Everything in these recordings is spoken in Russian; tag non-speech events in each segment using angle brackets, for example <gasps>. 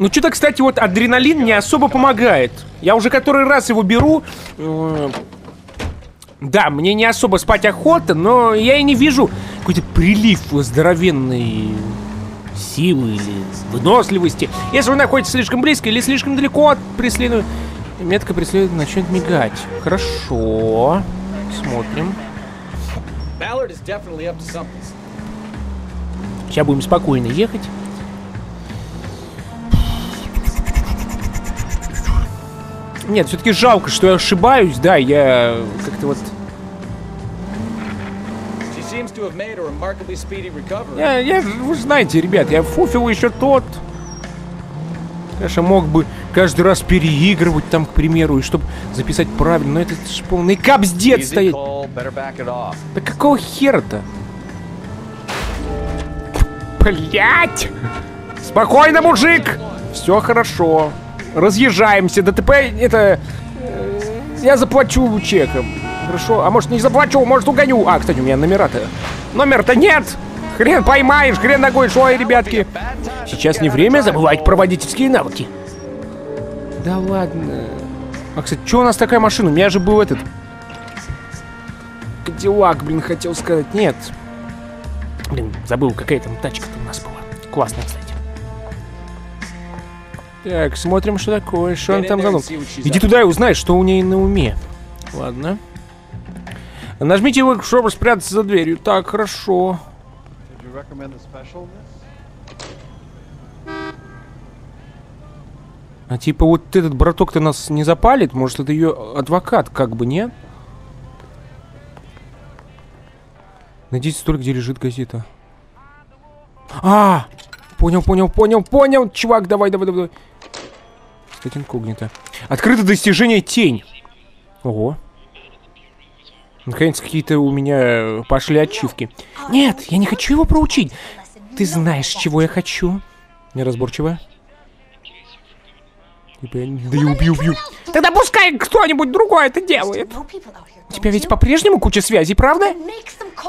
Ну, что-то, кстати, вот адреналин не особо помогает. Я уже который раз его беру. Э, Да, мне не особо спать охота, но я и не вижу какой-то прилив здоровенной силы или выносливости. Если вы находитесь слишком близко или слишком далеко от преследуемого, метка преследования начнет мигать. Хорошо. Смотрим. Сейчас будем спокойно ехать. Нет, все-таки жалко, что я ошибаюсь, да, я как-то вот... Я, я, вы же знаете, ребят, я фуфел еще тот. Конечно, мог бы каждый раз переигрывать там, к примеру, и чтобы записать правильно, но это ж полный капздец стоит. Да какого хера-то? Блять! Спокойно, мужик! Все хорошо. Разъезжаемся. ДТП это... э, Я заплачу чеком. Хорошо? А может не заплачу, может угоню. А, кстати, у меня номера-то. Номер-то нет! Хрен поймаешь, хрен ногой, ой, ребятки. Сейчас не время забывать про водительские навыки. Да ладно. А, кстати, что у нас такая машина? У меня же был этот... Кадиллак, блин, хотел сказать. Нет. Блин, забыл, какая там тачка-то у нас была. Классная, кстати. Так, смотрим, что такое. Что он там задумал. Иди туда и узнай, что у ней на уме. Ладно. Нажмите его, чтобы спрятаться за дверью. Так, хорошо. А типа вот этот браток-то нас не запалит? Может, это ее адвокат, как бы, нет? Найдите столик, где лежит газета. А! Понял, понял, понял, понял. Чувак, давай, давай, давай. Кстати, инкогнито. Открыто достижение тень. Ого. Наконец, какие-то у меня пошли ачивки. Нет, я не хочу его проучить. Ты знаешь, чего я хочу. Неразборчиво. Типа, Да я убью, убью. Тогда пускай кто-нибудь другой это делает. У тебя ведь по-прежнему куча связей, правда?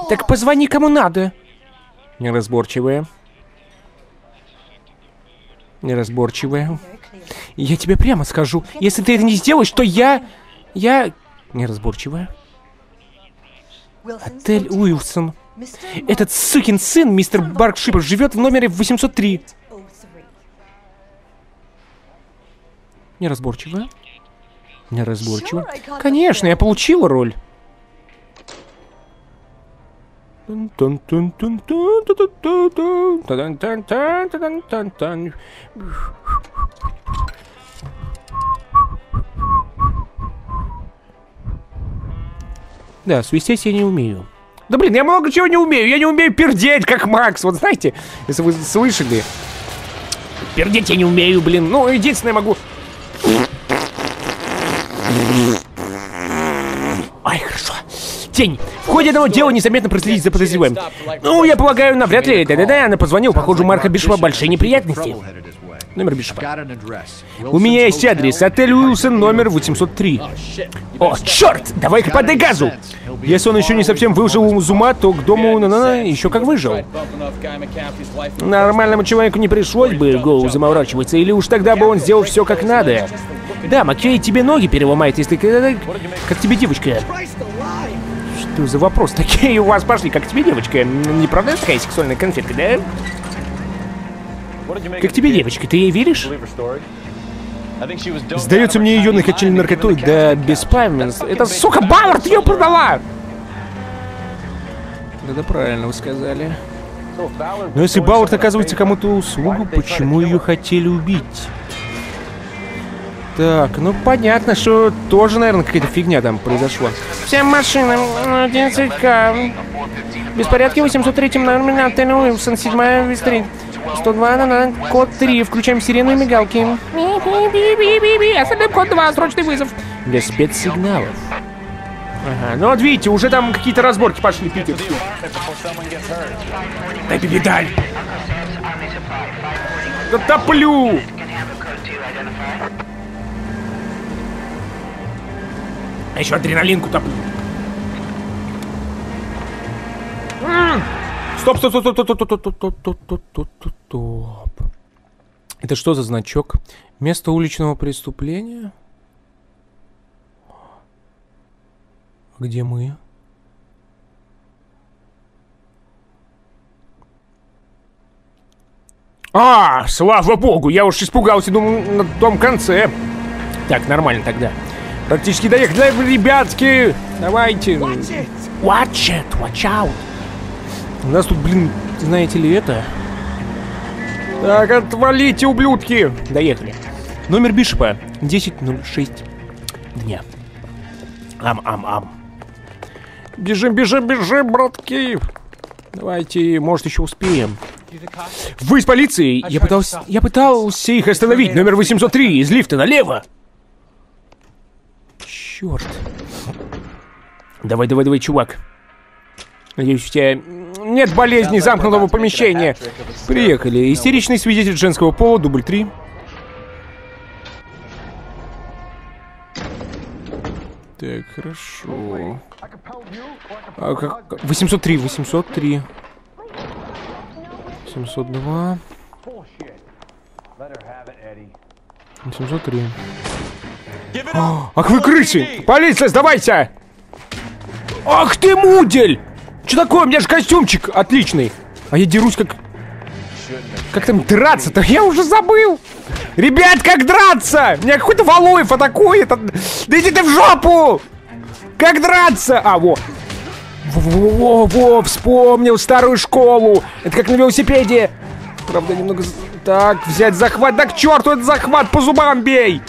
Так позвони кому надо. Неразборчивая. Неразборчивая. Я тебе прямо скажу, если ты это не сделаешь, то я... Я... Неразборчивая. Отель Уилсон. Этот сукин сын, мистер Баркшипер, живет в номере 803. Неразборчивая. Неразборчиво. Конечно, я получила роль. Да, свистеть я не умею. Да блин, я много чего не умею. Я не умею пердеть, как Макс. Вот знаете, если вы слышали. Пердеть я не умею, блин. Ну, единственное могу... Ай, хорошо. Тень. В ходе одного дела незаметно проследить за подозреваемым. Ну, я полагаю, навряд ли. Да-да-да, она позвонила. Похоже, у Марка Бишопа большие неприятности. Номер Бишопа. У меня есть адрес. Отель Уилсон, номер 803. О, черт! Давай-ка подай газу! Если он еще не совсем выжил из ума, то к дому на на еще как выжил. Нормальному человеку не пришлось бы голову заморачиваться, или уж тогда бы он сделал все как надо. Да, Маккей тебе ноги переломает, если... Как тебе девочка? Что за вопрос? Такие у вас пошли, как тебе девочка? Не правда такая сексуальная конфетка, да? Как тебе девочка? Ты ей веришь? Сдается мне ее накачали наркотой, да без памятства. Это, сука, Бауэрт ее продала! Да-да, правильно вы сказали. Но если Бауэрт оказывается кому-то услугу, почему ее хотели убить? Так, ну понятно, что тоже, наверное, какая-то фигня там произошла. Всем машинам 11К. Беспорядки 803 номер отеля Уилсон, 7 стрит. 102 на на код 3. Включаем сирену и мигалки. Остальным код 2. Срочный вызов. Без спецсигналов. Ага, ну вот видите, уже там какие-то разборки пошли питерские. Дай педаль. Да топлю! А еще адреналинку топлю. Стоп, стоп, стоп, стоп, стоп, стоп, стоп, стоп, стоп, стоп, стоп, стоп. Это что за значок? Место уличного преступления? Где мы? А, слава богу, я уж испугался, думал, на том конце. Так, нормально тогда. Практически доехали, ребятки. Давайте. Watch it, watch out. У нас тут, блин, знаете ли это? Так, отвалите, ублюдки. Доехали. Номер Бишопа 1006 дня. Ам-ам-ам. Бежим, бежим, бежим, братки. Давайте, может, еще успеем. Вы из полиции? Я пытался, я пытался их остановить. Номер 803 из лифта налево. Черт. Давай, давай, давай, чувак. Надеюсь, у тебя нет болезни замкнутого помещения. Приехали. Истеричный свидетель женского пола, дубль 3. Так, хорошо. А, как... 803, 803. 702. 803. А, ах вы крысы! Полиция, сдавайся! Ах ты мудель! Что такое? У меня же костюмчик отличный. А я дерусь как... Как там драться-то? Я уже забыл. Ребят, как драться? Меня какой-то Валуев атакует. Да иди ты в жопу! Как драться? А, во. Во-во-во, вспомнил старую школу. Это как на велосипеде. Правда, немного... Так, взять захват. Да к черту этот захват, по зубам бей.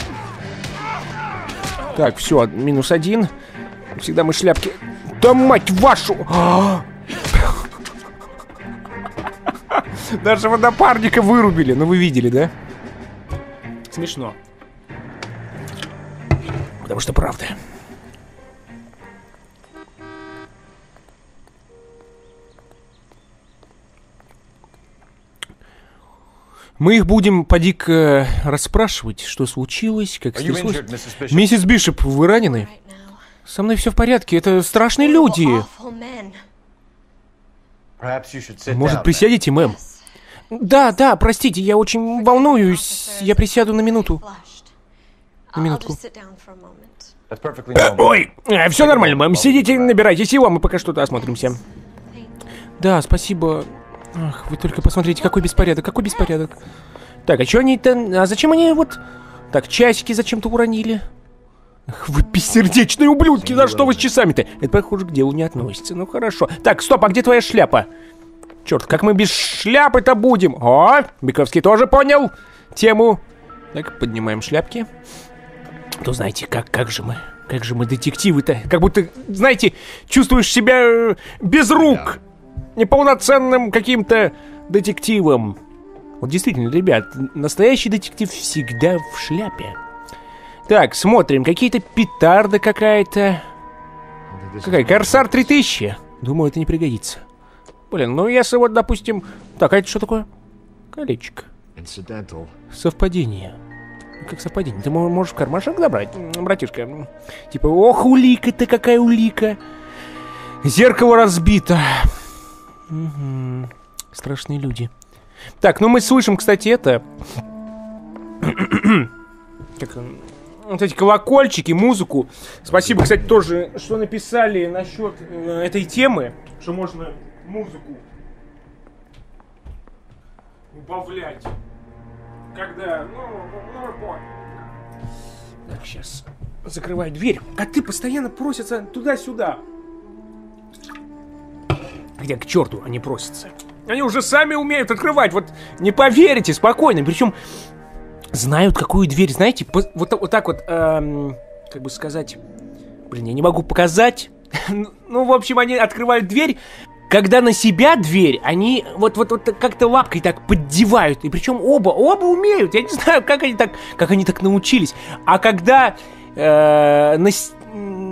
Так, все, минус один. Всегда мы шляпки... Да мать вашу! <laughs> Нашего напарника вырубили. Ну вы видели, да? Смешно. Потому что правда. Мы их будем, поди-ка, расспрашивать, что случилось, как случилось. Миссис Бишоп, вы ранены? Со мной все в порядке, это страшные люди. Может, присядете, мэм? Да, да, простите, я очень волнуюсь. Я присяду на минуту. На минутку. Ой, э, все нормально, мэм. Сидите, набирайте силу, а мы пока что-то осмотримся. Да, спасибо. Ах, вы только посмотрите, какой беспорядок, какой беспорядок. Так, а что они-то... А зачем они вот... Так, часики зачем-то уронили? Ах, вы бессердечные ублюдки, за что вы с часами-то? Это, похоже, к делу не относится. Ну, хорошо. Так, стоп, а где твоя шляпа? Черт, как мы без шляпы-то будем? О, Биковский тоже понял тему. Так, поднимаем шляпки. То знаете, как, как же мы... Как же мы детективы-то? Как будто, знаете, чувствуешь себя э, без рук. Неполноценным каким-то детективом. Вот действительно, ребят, настоящий детектив всегда в шляпе. Так, смотрим. Какие-то петарды какая-то. Какая? Корсар 3000. Думаю, это не пригодится. Блин, ну если вот, допустим... Так, а это что такое? Колечко. Совпадение. Как совпадение? Ты можешь в кармашек забрать, братишка? Типа, ох, улика-то какая улика. Зеркало разбито. Угу. Страшные люди. Так, ну мы слышим, кстати, это... <clears throat> как вот эти колокольчики, музыку. Спасибо, кстати, тоже, что написали насчет э, этой темы, что можно музыку убавлять. Когда, ну, ну вы поняли. Так, сейчас закрываю дверь. А ты постоянно просятся туда-сюда. Где к черту они просятся? Они уже сами умеют открывать. Вот не поверите, спокойно. Причем знают, какую дверь, знаете, по, вот, вот так вот, эм, как бы сказать, блин, я не могу показать. <laughs> ну, в общем, они открывают дверь, когда на себя дверь, они вот, вот, вот как-то лапкой так поддевают. И причем оба, оба умеют. Я не знаю, как они так, как они так научились. А когда э, на,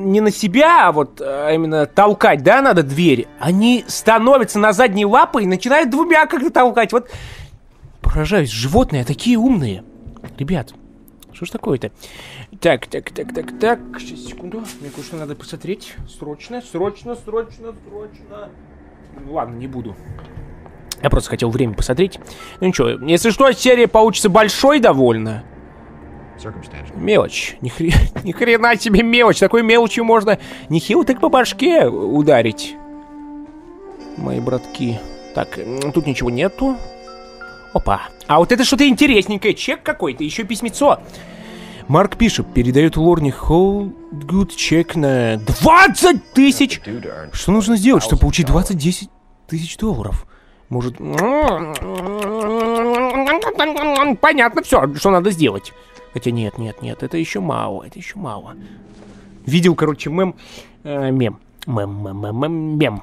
не на себя, а вот а именно толкать, да, надо дверь, они становятся на задние лапы и начинают двумя как-то толкать. Вот поражаюсь, животные такие умные. Ребят, что ж такое-то? Так, так, так, так, так. Сейчас, секунду. Мне кое-что надо посмотреть. Срочно, срочно, срочно, срочно. Ладно, не буду. Я просто хотел время посмотреть. Ну ничего, если что, серия получится большой довольно. Мелочь. Ни, хре- ни хрена себе мелочь. Такой мелочью можно нехило так по башке ударить. Мои братки. Так, тут ничего нету. Опа. А вот это что-то интересненькое. Чек какой-то, еще письмецо. Марк пишет, передает Лорне Холдгуд чек на 20 тысяч. Что нужно сделать, чтобы получить 20-10 тысяч долларов? Может... Понятно все, что надо сделать. Хотя нет, нет, нет, это еще мало, это еще мало. Видел, короче, мем... э, мем. Мем, мем, мем, мем, мем.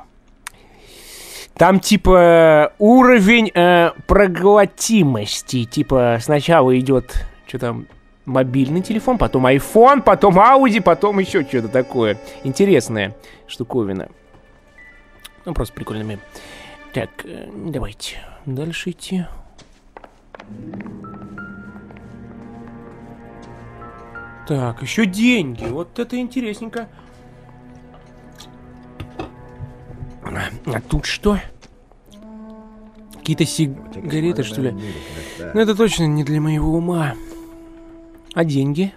Там, типа, уровень э, проглотимости. Типа, сначала идет, что там, мобильный телефон, потом iPhone, потом Audi, потом еще что-то такое. Интересная штуковина. Ну, просто прикольный мем. Так, э, давайте дальше идти. Так, еще деньги. Вот это интересненько. А тут что? Какие-то сигареты, что ли? Ну, это точно не для моего ума. А деньги?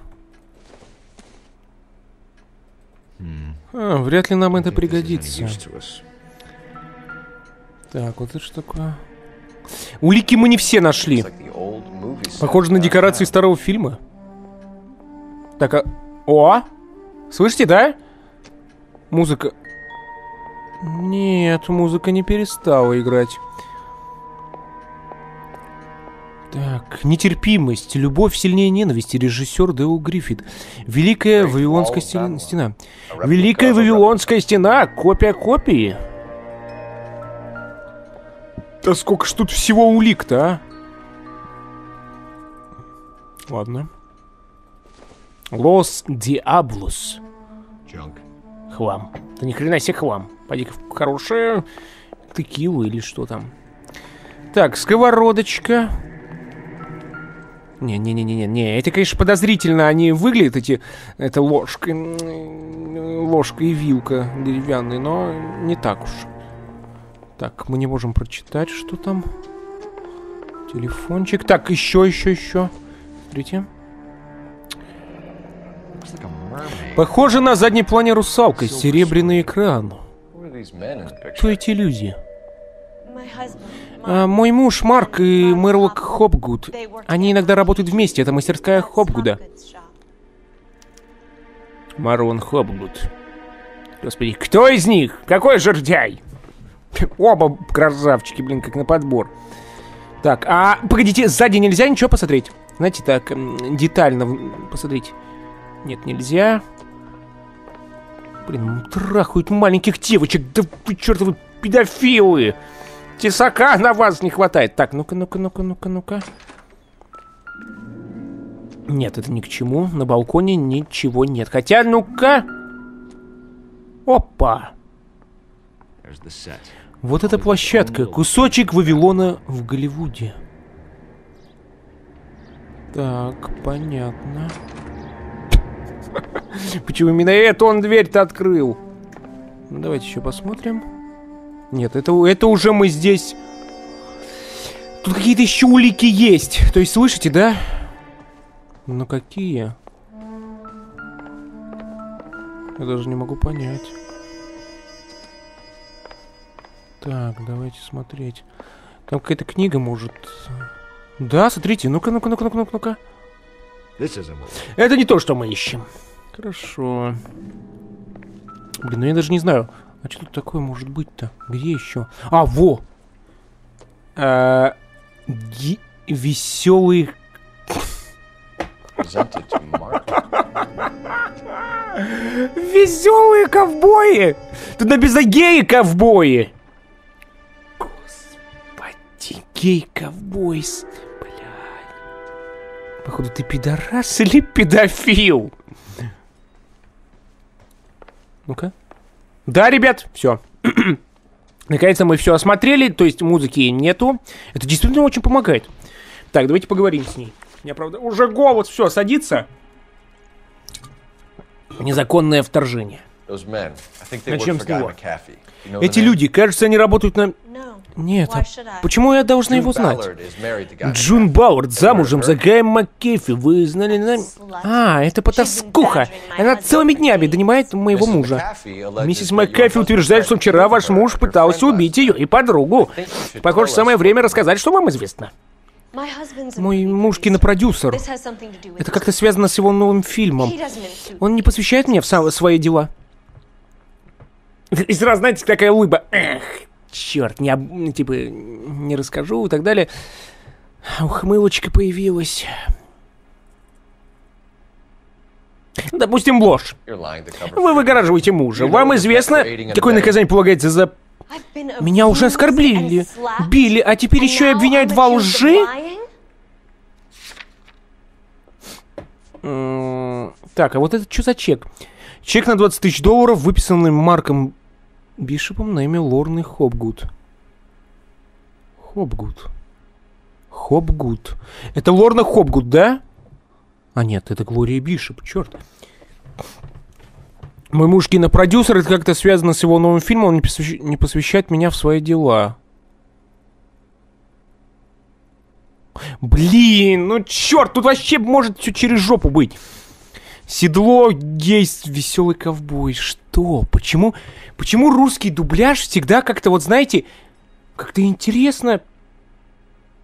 А, вряд ли нам это пригодится. Так, вот это что такое? Улики мы не все нашли. Похоже на декорации старого фильма. Так, а... О! Слышите, да? Музыка... Нет, музыка не перестала играть. Так, нетерпимость, любовь сильнее ненависти, режиссер Дэу Гриффит. Великая Вавилонская стена. стена. Великая Вавилонская стена, копия копии. Да сколько ж тут всего улик-то, а? Ладно. Лос Диаблус. Хлам. Да ни хрена себе хлам. Пойди-ка в хорошая текилу или что там. Так, сковородочка. Не-не-не-не-не, не, это, конечно, подозрительно они выглядят, эти, это ложка, ложка и вилка деревянные, но не так уж. Так, мы не можем прочитать, что там. Телефончик. Так, еще, еще, еще. Смотрите. Mermaid. Похоже на заднем плане русалка, серебряный экран. Кто эти люди? А, мой муж Марк и Мерлок Хопгуд. Они иногда работают вместе, это мастерская Хопгуда. Марон Хопгуд. Господи, кто из них? Какой жердяй? Оба красавчики, блин, как на подбор. Так, а погодите, сзади нельзя ничего посмотреть? Знаете, так, детально посмотреть. Нет, нельзя. Блин, трахают маленьких девочек. Да вы чертовы педофилы! Тесака на вас не хватает. Так, ну-ка, ну-ка, ну-ка, ну-ка, ну-ка. Нет, это ни к чему. На балконе ничего нет. Хотя, ну-ка. Опа. Вот эта площадка. Кусочек Вавилона в Голливуде. Так, понятно. <laughs> Почему именно это он дверь-то открыл? Ну, давайте еще посмотрим. Нет, это, это уже мы здесь... Тут какие-то еще улики есть. То есть, слышите, да? Ну какие? Я даже не могу понять. Так, давайте смотреть. Там какая-то книга может... Да, смотрите, ну-ка, ну-ка, ну-ка, ну-ка, ну-ка, Это не то, что мы ищем. Хорошо. Блин, ну я даже не знаю. А что тут такое может быть-то? Где еще? А, во! А, ги- Веселый... <laughs> Веселые ковбои! Тут написано геи-ковбои! Господи, гей-ковбойс. Походу, ты пидорас или педофил? Ну-ка. Да, ребят, все. <clears throat> Наконец-то мы все осмотрели, то есть музыки нету. Это действительно очень помогает. Так, давайте поговорим с ней. Я, правда, уже голос, все, садится. Незаконное вторжение. Those men. I think they Начнем work с него. Эти люди, кажется, они работают на... Нет, а почему я должна его June знать? Ballard is married to Guy Джун. Бауэрт замужем за Гаем Маккефи. Вы знали на... А, это потаскуха. Она целыми днями донимает моего мужа. Миссис Маккефи утверждает, что вчера ваш муж пытался убить ее и подругу. Похоже, самое время рассказать, что вам известно. Мой муж кинопродюсер. Это как-то связано с его новым фильмом. Он не посвящает меня в свои дела. И <laughs> сразу, знаете, такая улыба. Эх, черт, не, об- типа, не расскажу и так далее. Ухмылочка появилась. Ну, Допустим, ложь. Вы выгораживаете мужа. Вам известно, какое наказание полагается за... Меня уже оскорбили, били, а теперь еще и обвиняют во лжи? Так, а вот это что за чек? Чек на 20 тысяч долларов, выписанный Марком Бишопом на имя Лорны Хопгуд. Хопгуд. Хопгуд. Это Лорна Хопгуд, да? А нет, это Глория Бишоп, черт. Мой муж кинопродюсер, это как-то связано с его новым фильмом, он не, посвящ- не посвящает меня в свои дела. Блин, ну черт, тут вообще может все через жопу быть. Седло, гейс, веселый ковбой. Что? Почему? Почему русский дубляж всегда как-то, вот знаете, как-то интересно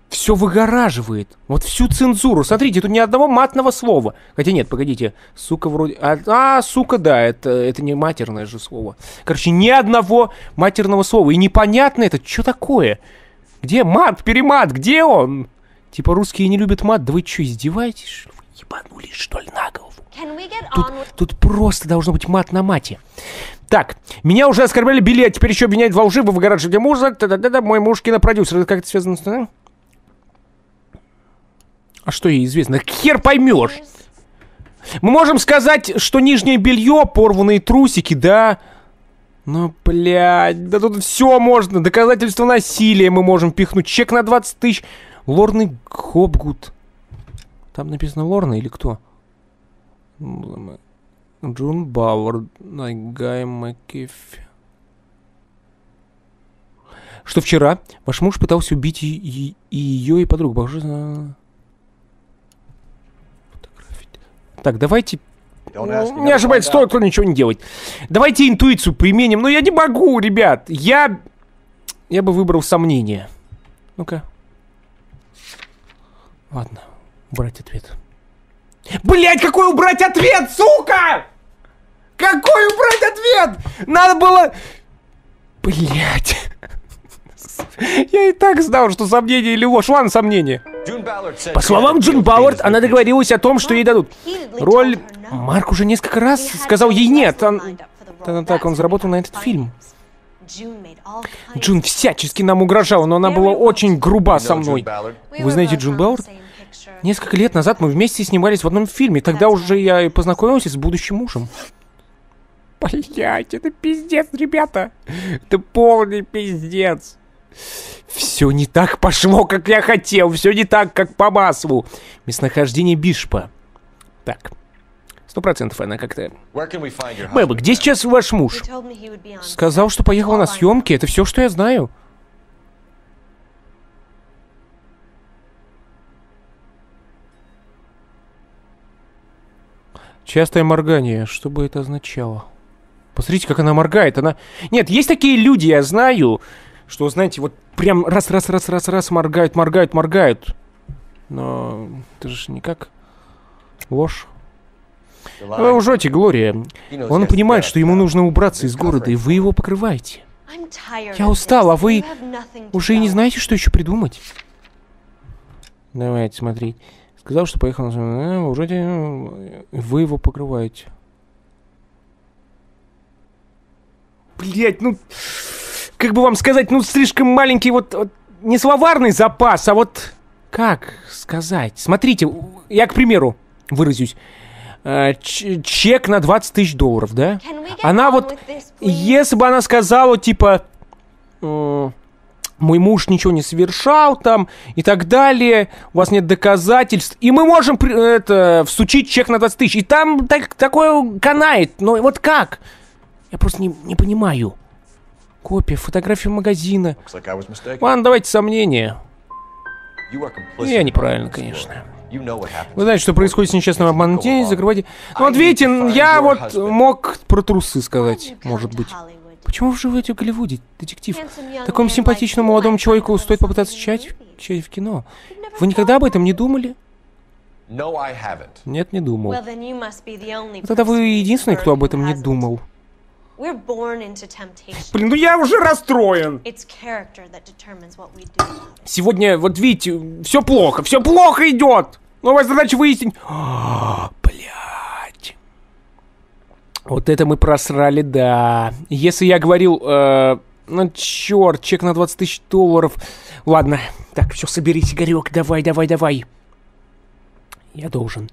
все выгораживает. Вот всю цензуру. Смотрите, тут ни одного матного слова. Хотя нет, погодите. Сука вроде... А, а, сука, да, это, это не матерное же слово. Короче, ни одного матерного слова. И непонятно это, что такое? Где мат, перемат, где он? Типа русские не любят мат. Да вы что, издеваетесь? Ебанулись, что ли, на голову? Тут, тут просто должно быть мат на мате. Так, меня уже оскорбляли, били, а теперь еще обвиняют во лжи, вы выгораживаете мужа. Да-да-да, мой муж кинопродюсер. Это как-то связано с... а? А что ей известно? Хер поймешь. Мы можем сказать, что нижнее белье, порванные трусики, да? Ну, блядь, да тут все можно. Доказательство насилия мы можем пихнуть. Чек на 20 тысяч. Лорны Хопгуд. Там написано Лорна или кто? Джун Бауэр. Гай Маккефи. Что вчера ваш муж пытался убить и, и- и ее, и подругу. Похоже на... Так, давайте... You Не ошибается, find кто, ничего не делает. Давайте интуицию применим. Но я не могу, ребят. Я... Я бы выбрал сомнение. Ну-ка. Ладно, убрать ответ. Блять, какой убрать ответ, сука! Какой убрать ответ? Надо было... Блять. Я и так знал, что сомнение или ложь. Ладно, сомнение. По словам to Бауэрт, она договорилась о том, что ей дадут. Роль... Марк уже несколько раз сказал ей нет. Он... Так, он заработал на этот фильм. Джун всячески нам угрожала, но она была очень груба со мной. Вы знаете Джун Бауэрт? Несколько лет назад мы вместе снимались в одном фильме. Тогда уже я и познакомился с будущим мужем. Блять, это пиздец, ребята. Это полный пиздец. Все не так пошло, как я хотел. Все не так, как по маслу. Местонахождение Бишпа. Так. Сто процентов она как-то... Бэба, где сейчас ваш муж? Сказал, что поехал на съемки. Это все, что я знаю. Частое моргание. Что бы это означало? Посмотрите, как она моргает. Она... Нет, есть такие люди, я знаю, что, знаете, вот прям раз-раз-раз-раз-раз моргают, моргают, моргают. Но это же никак ложь. Вы лжете, Глория. Он понимает, что ему нужно убраться из города, и вы его покрываете. Я устал, а вы уже и не знаете, что еще придумать. Давайте смотреть. Сказал, что поехал на... Уже э, вы его покрываете. Блять, ну... Как бы вам сказать, ну, слишком маленький вот, вот... Не словарный запас, а вот... Как сказать? Смотрите, я, к примеру, выразюсь. Э, ч- чек на 20 тысяч долларов, да? Она вот, если бы она сказала, типа, э, мой муж ничего не совершал там и так далее, у вас нет доказательств, и мы можем это, всучить чек на 20 тысяч, и там так, такое канает, но вот как? Я просто не, не понимаю. Копия, фотография магазина. Like. Ладно, давайте сомнения. Я неправильно, конечно. Вы знаете, что происходит с несчастным обманутым детьми, закрывайте. Ну вот видите, я вот мог про трусы сказать, может быть. Почему вы живете в Голливуде, детектив? Такому симпатичному молодому человеку стоит попытаться чать, чать в кино. Вы никогда об этом не думали? Нет, не думал. Тогда вы единственный, кто об этом не думал. Блин, ну я уже расстроен. Сегодня, вот видите, все плохо, все плохо идет. Новая задача выяснить. <gasps> А, Блять. Вот это мы просрали, да. Если я говорил, э, ну черт, чек на 20 тысяч долларов. Ладно, так, все, соберись, Игорек, давай, давай, давай. Я должен.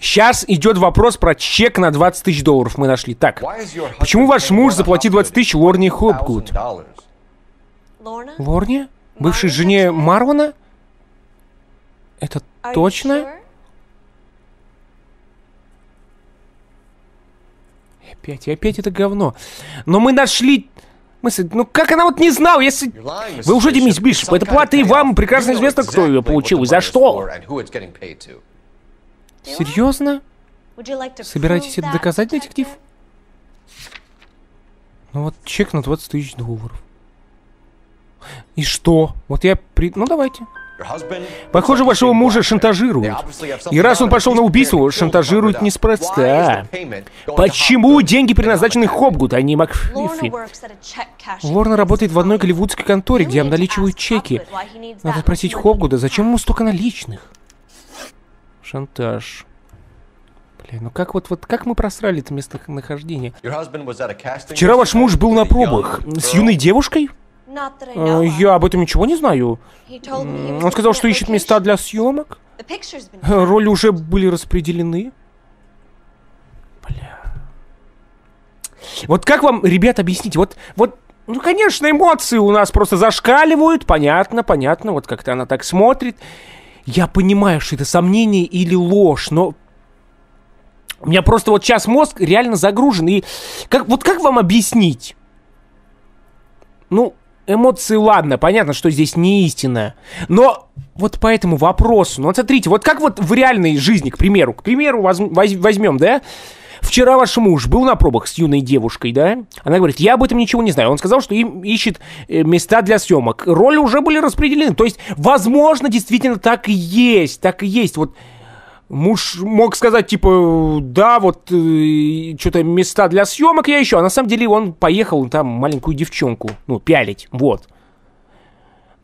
Сейчас идет вопрос про чек на 20 тысяч долларов мы нашли. Так, почему ваш муж заплатил 20 тысяч Лорне Хопгуд? $1,000? Lorna, Лорне? Бывшей жене? Марвана? Это точно? Опять, и опять это говно. Но мы нашли... Мы с- Ну как она вот не знала, если... Вы. Some Это kind of плата и вам прекрасно известно, кто ее получил и за что. Серьезно? Собираетесь это доказать, детектив? Ну вот чек на 20 тысяч долларов. И что? Вот я при... Ну давайте. Похоже, вашего мужа шантажируют. И раз он пошел на убийство, шантажируют неспроста. Почему деньги предназначены? Хопгуд, а не Макфифи? Лорна работает в одной голливудской конторе, где обналичивают чеки. Надо спросить in зачем ему столько наличных? Шантаж. Бля, ну как вот, вот как мы просрали это местонахождение? Вчера ваш муж был на пробах. С юной девушкой? Э. Я об этом ничего не знаю. Он сказал, что ищет места для съемок. Э, Роли уже были распределены. Бля. Вот как вам, ребят, объяснить? Вот, вот, ну, конечно, эмоции у нас просто зашкаливают. Понятно, понятно. Вот как-то она так смотрит. Я понимаю, что это сомнение или ложь, но у меня просто вот сейчас мозг реально загружен. И как, вот как вам объяснить? Ну, эмоции, ладно, понятно, что здесь не истина. Но вот по этому вопросу, ну вот смотрите, вот как вот в реальной жизни, к примеру, к примеру, воз- возьмем, да, Вчера ваш муж был на пробах с юной девушкой, да? Она говорит, я об этом ничего не знаю. Он сказал, что им ищет э, места для съемок. Роли уже были распределены. То есть, возможно, действительно так и есть. Так и есть. Вот муж мог сказать, типа, да, вот что-то места для съемок я ищу. А на самом деле он поехал там маленькую девчонку, ну, пялить. Вот.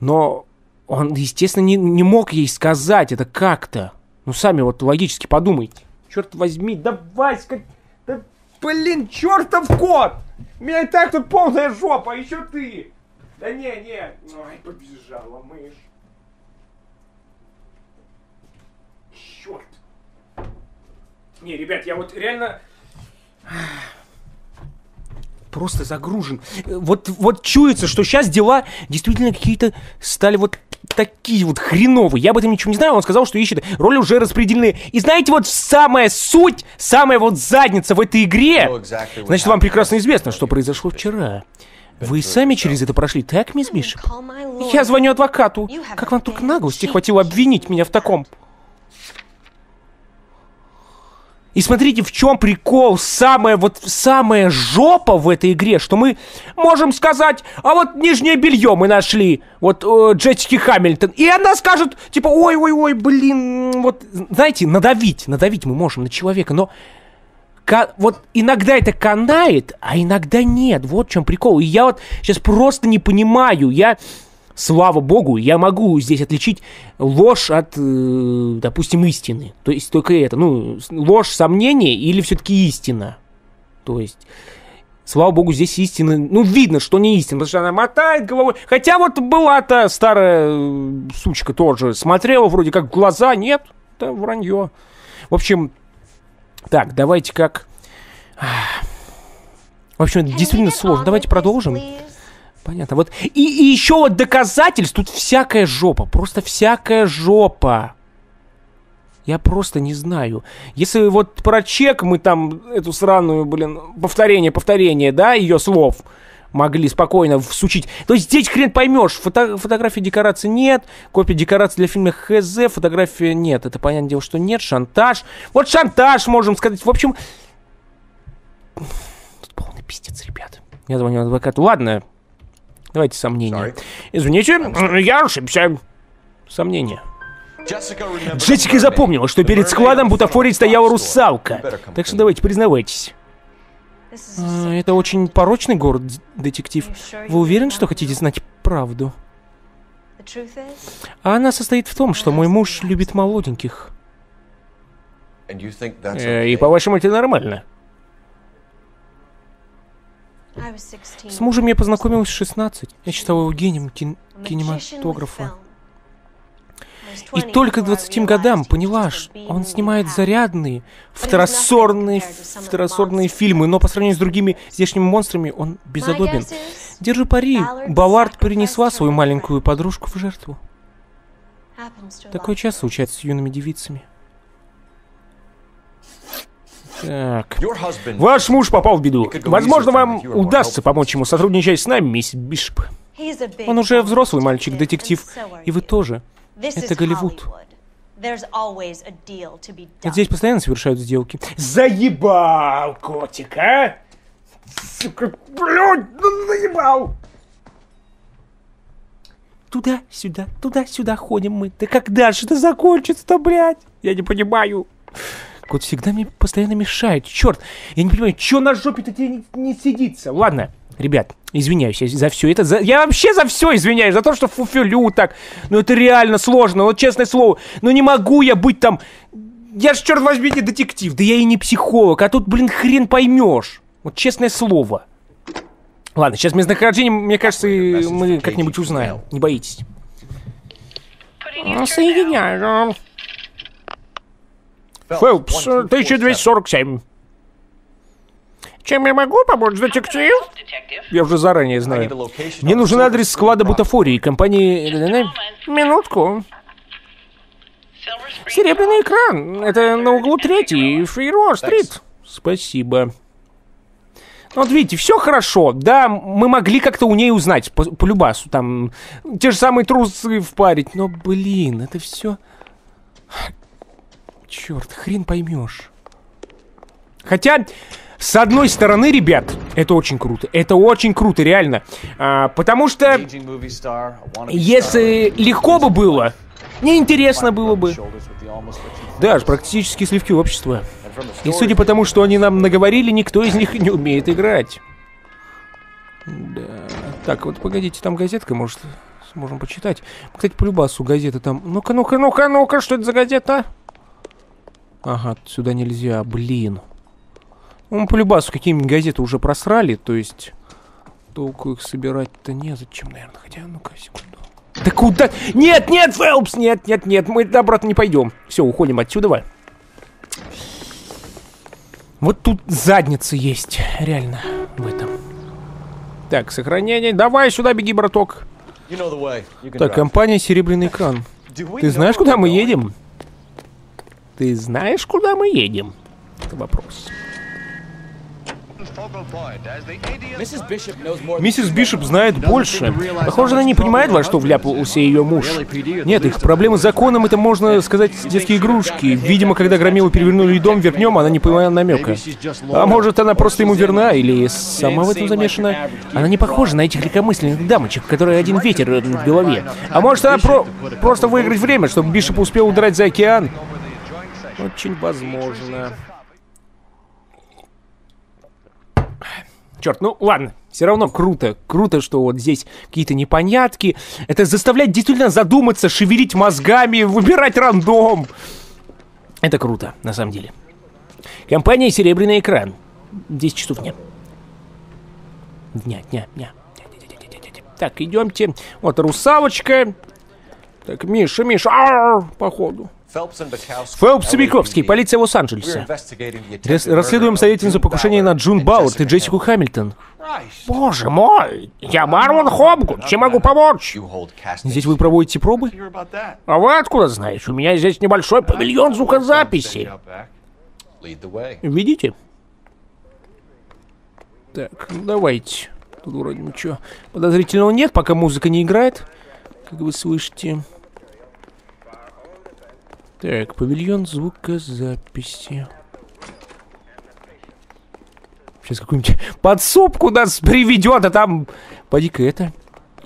Но он, естественно, не, не мог ей сказать это как-то. Ну, сами вот логически подумайте. Черт возьми, да Васька, да блин, чертов кот! У меня и так тут полная жопа, а еще ты! Да не, не, ой, побежала мышь. Черт. Не, ребят, я вот реально просто загружен. Вот, вот чуется, что сейчас дела действительно какие-то стали вот такие вот хреновые. Я об этом ничего не знаю. Он сказал, что ищет. Роли уже распределены. И знаете, вот самая суть, самая вот задница в этой игре. what Значит, вам прекрасно известно, что произошло вчера. Вы сами через это прошли, так, мисс Бишоп? Lawyer. Я звоню адвокату. Как вам только наглости хватило обвинить меня в таком? И смотрите, в чем прикол, самая вот самая жопа в этой игре, что мы можем сказать, а вот нижнее белье мы нашли, вот э, Джессики Хамильтон, и она скажет, типа, ой-ой-ой, блин, вот, знаете, надавить, надавить мы можем на человека, но вот иногда это канает, а иногда нет, вот в чем прикол. И я вот сейчас просто не понимаю, я, слава богу, я могу здесь отличить ложь от, э, допустим, истины. То есть только это, ну, ложь, сомнение или все-таки истина. То есть, слава богу, здесь истина, ну, видно, что не истина, потому что она мотает головой. Хотя вот была та старая э, сучка тоже, смотрела вроде как в глаза, нет, это вранье. В общем, так, давайте как... В общем, это действительно сложно. Давайте продолжим. please? Понятно. Вот. И, и еще вот доказательств тут всякая жопа. Просто всякая жопа. Я просто не знаю. Если вот про чек мы там эту сраную, блин, повторение, повторение, да, ее слов могли спокойно всучить. То есть здесь хрен поймешь. Фото фотографии декорации нет, копия декораций для фильма ХЗ, фотографии нет. Это понятное дело, что нет. Шантаж. Вот шантаж, можем сказать. В общем, тут полный пиздец, ребят. Я звоню адвокату. Ладно, давайте сомнения. Извините, я ошибся. Сомнения. Джессика запомнила, что перед складом бутафории стояла русалка. Так что давайте, признавайтесь. А, Это очень порочный город, детектив. Вы уверены, что хотите знать правду? А она состоит в том, что мой муж любит молоденьких. Э, И по-вашему это нормально? I was 16. С мужем я познакомилась в 16. Я считала его гением кин- кинематографа. И 20 только к before I 20 годам поняла, что он снимает зарядные, второсортные, второсортные monsters фильмы, но по сравнению с другими здешними монстрами он безодобен. Держи пари, Баллард her свою маленькую подружку в жертву. Такое часто случается с юными девицами. Так. Ваш муж попал в беду. Возможно, вам удастся помочь ему сотрудничать с нами, мисс Бишоп. Big Он уже взрослый мальчик-детектив, и вы тоже. Это Голливуд. Здесь постоянно совершают сделки. Заебал, котик, а? Сука, блядь, ну заебал! Туда-сюда, туда-сюда ходим мы. Да когда же это закончится-то, блядь? Я не понимаю. Кот всегда мне постоянно мешает. Черт, я не понимаю, что на жопе-то тебе не, не сидится. Ладно, ребят, извиняюсь я за все это. За... Я вообще за все извиняюсь, за то, что фуфелю так. Ну это реально сложно, вот честное слово. Ну не могу я быть там... Я ж, черт возьми, не детектив, да я и не психолог, а тут, блин, хрен поймешь. Вот честное слово. Ладно, сейчас местонахождение, мне кажется, мы как-нибудь узнаем. Не боитесь. Соединяю. Фелпс, 1247. Чем я могу помочь, детектив? Я уже заранее знаю. Мне нужен адрес склада бутафории компании... Минутку. Серебряный экран. Это на углу третий, Фейро-стрит. Спасибо. Ну, Вот видите, все хорошо. Да, мы могли как-то у ней узнать по, по любасу, там, те же самые трусы впарить. Но, блин, это все... Черт, хрен поймешь. Хотя, с одной стороны, ребят, это очень круто. Это очень круто, реально. А, потому что, если легко бы было, неинтересно было бы. Да, практически сливки общества. И судя по тому, что они нам наговорили, никто из них не умеет играть. Да. Так, вот погодите, там газетка, может, сможем почитать. Кстати, по любасу газета там. Ну-ка, ну-ка, ну-ка, ну-ка, что это за газета? Ага, сюда нельзя, блин. Ну, по любасу какие-нибудь газеты уже просрали, то есть толку их собирать-то незачем, наверное. Хотя, ну-ка, секунду. Да куда? Нет, нет, Фелпс, нет, нет, нет, мы обратно не пойдем. Все, уходим отсюда, давай. Вот тут задница есть, реально, в этом. Так, сохранение. Давай сюда беги, браток. you know Так, компания «Серебряный экран». Do we Ты знаешь, куда мы едем? Ты знаешь, куда мы едем? Это вопрос. Миссис Бишоп знает больше. Похоже, она не понимает, во что вляпался ее муж. Нет, их проблемы с законом, это, можно сказать, детские игрушки. Видимо, когда громилы перевернули дом вверх днем, она не поняла намека. А может, она просто ему верна, или сама в этом замешана? Она не похожа на этих легкомысленных дамочек, которые один ветер в голове. А может, она про просто выиграть время, чтобы Бишоп успел удрать за океан? Очень возможно. Черт, ну ладно, все равно круто. Круто, что вот здесь какие-то непонятки. Это заставляет действительно задуматься, шевелить мозгами, выбирать рандом. Это круто, на самом деле. Компания «Серебряный экран». 10 часов дня. Дня, дня, дня. Так, идемте. Вот русалочка. Так, Миша, Миша, ар, походу. Фелпс и Биковский, LAPD. полиция Лос-Анджелеса. Расследуем советницу покушения на Джун Бауэрт и Джессику Hill. Хамильтон. Боже мой, я Марван Хопгуд, чем могу помочь? Здесь вы проводите пробы? А вы откуда знаете? У меня здесь небольшой павильон звукозаписи. Видите? Так, ну давайте. Тут вроде ничего подозрительного нет, пока музыка не играет. Как вы слышите. Так, павильон звукозаписи. Сейчас какую-нибудь подсобку нас приведет, а там... Поди-ка это.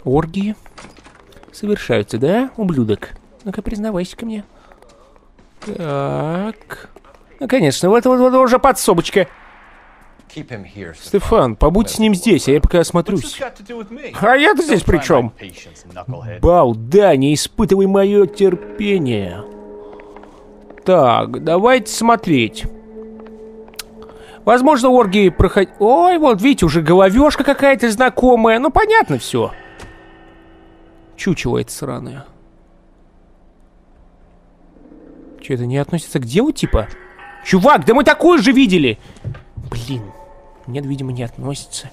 Оргии. Совершаются, да, ублюдок? Ну-ка, признавайся ко мне. Так. Ну, конечно, вот, вот, вот уже подсобочка. Стефан, побудь с ним здесь, а я пока осмотрюсь. А я-то здесь при чем? Бау, да, не испытывай мое терпение. Так, давайте смотреть. Возможно, оргии проходить... Ой, вот, видите, уже головешка какая-то знакомая. Ну, понятно все. Чучело это сраное. Че, это не относится к делу, типа? Чувак, да мы такое же видели! Блин, нет, видимо, не относится.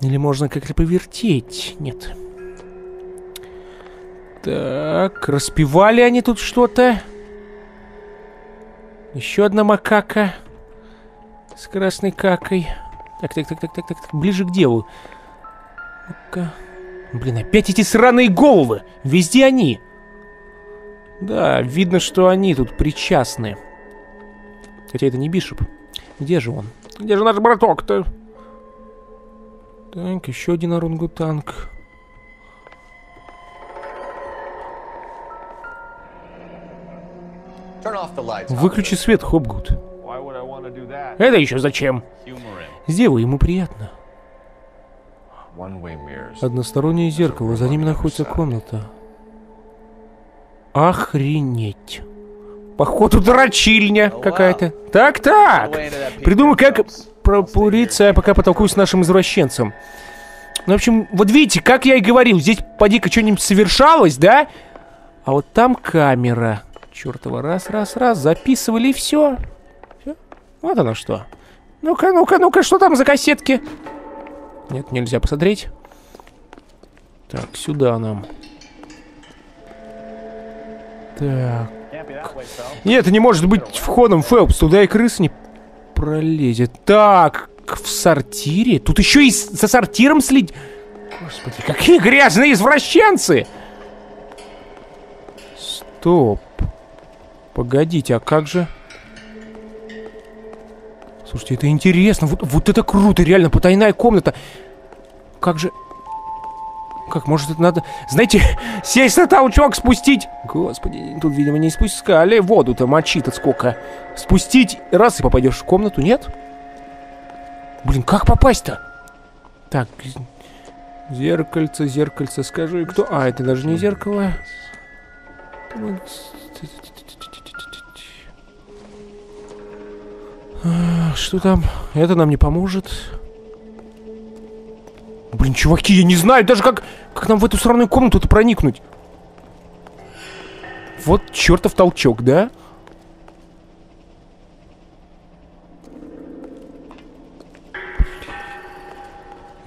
Или можно как-то повертеть? Нет. Так, распевали они тут что-то. Еще одна макака. С красной какой. Так, так, так, так, так, так, так. Ближе к делу. Ну-ка. Блин, опять эти сраные головы. Везде они. Да, видно, что они тут причастны. Хотя это не Бишоп. Где же он? Где же наш браток-то? Так, еще один орангутанг. Turn Выключи свет, Хопгуд. Это еще зачем? Сделай ему приятно. Одностороннее зеркало, за ними находится комната. Охренеть. Походу дрочильня какая-то. Так-так. Придумай, как пропуриться, а пока потолкуюсь с нашим извращенцем. Ну, в общем, вот видите, как я и говорил, здесь поди-ка что-нибудь совершалось, да? А вот там камера. Чёртова, раз, раз, раз, записывали и все. Вот оно что. Ну-ка, ну-ка, ну-ка, что там за кассетки? Нет, нельзя посмотреть. Так, сюда нам. Так. Нет, это не может быть входом, Фелпс. Туда и крыс не пролезет. Так, в сортире? Тут еще и за сортиром следить. Господи, какие грязные извращенцы! Стоп. Погодите, а как же... Слушайте, это интересно. Вот, вот это круто, реально, потайная комната. Как же... Как, может, это надо... Знаете, <laughs> сесть на толчок, спустить... Господи, тут, видимо, не спускали воду-то, мочи-то сколько. Спустить, раз и попадешь в комнату, нет? Блин, как попасть-то? Так, зеркальце, зеркальце, скажи, кто... А, это даже не зеркало. Что там? Это нам не поможет. Блин, чуваки, я не знаю даже как, как нам в эту сраную комнату-то проникнуть. Вот чертов толчок, да?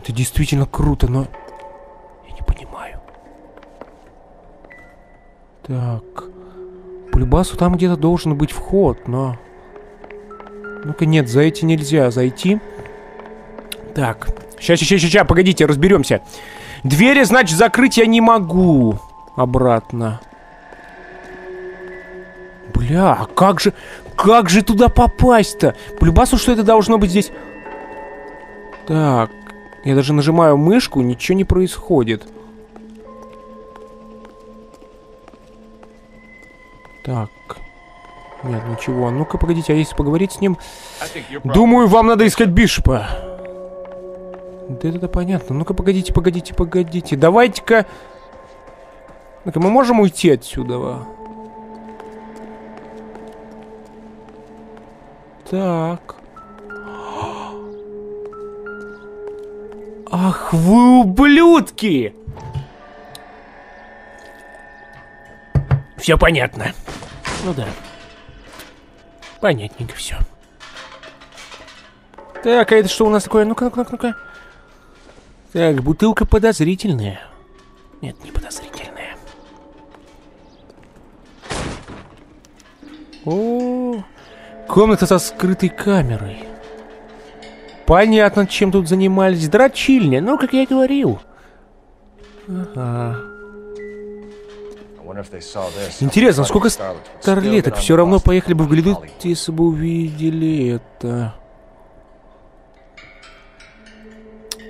Это действительно круто, но... Я не понимаю. Так. По любасу там где-то должен быть вход, но... Ну-ка, нет, зайти нельзя. Зайти. Так. Сейчас, сейчас, сейчас, погодите, разберемся. Двери, значит, закрыть я не могу. Обратно. Бля, а как же... Как же туда попасть-то? По любасу, что это должно быть здесь... Так. Я даже нажимаю мышку, ничего не происходит. Так. Нет, ничего. Ну-ка, погодите, а если поговорить с ним... Думаю, вам надо искать Бишопа. Да это понятно. Ну-ка, погодите, погодите, погодите. Давайте-ка... Ну-ка, мы можем уйти отсюда? Так. Ах вы ублюдки! Все понятно. Ну да. Понятненько все. Так, а это что у нас такое? Ну-ка, ну-ка, ну-ка. Так, бутылка подозрительная. Нет, не подозрительная. О, комната со скрытой камерой. Понятно, чем тут занимались. Дрочильня, ну, как я и говорил. Ага. Интересно, сколько старлеток все равно поехали бы в Голливуд, если бы увидели это.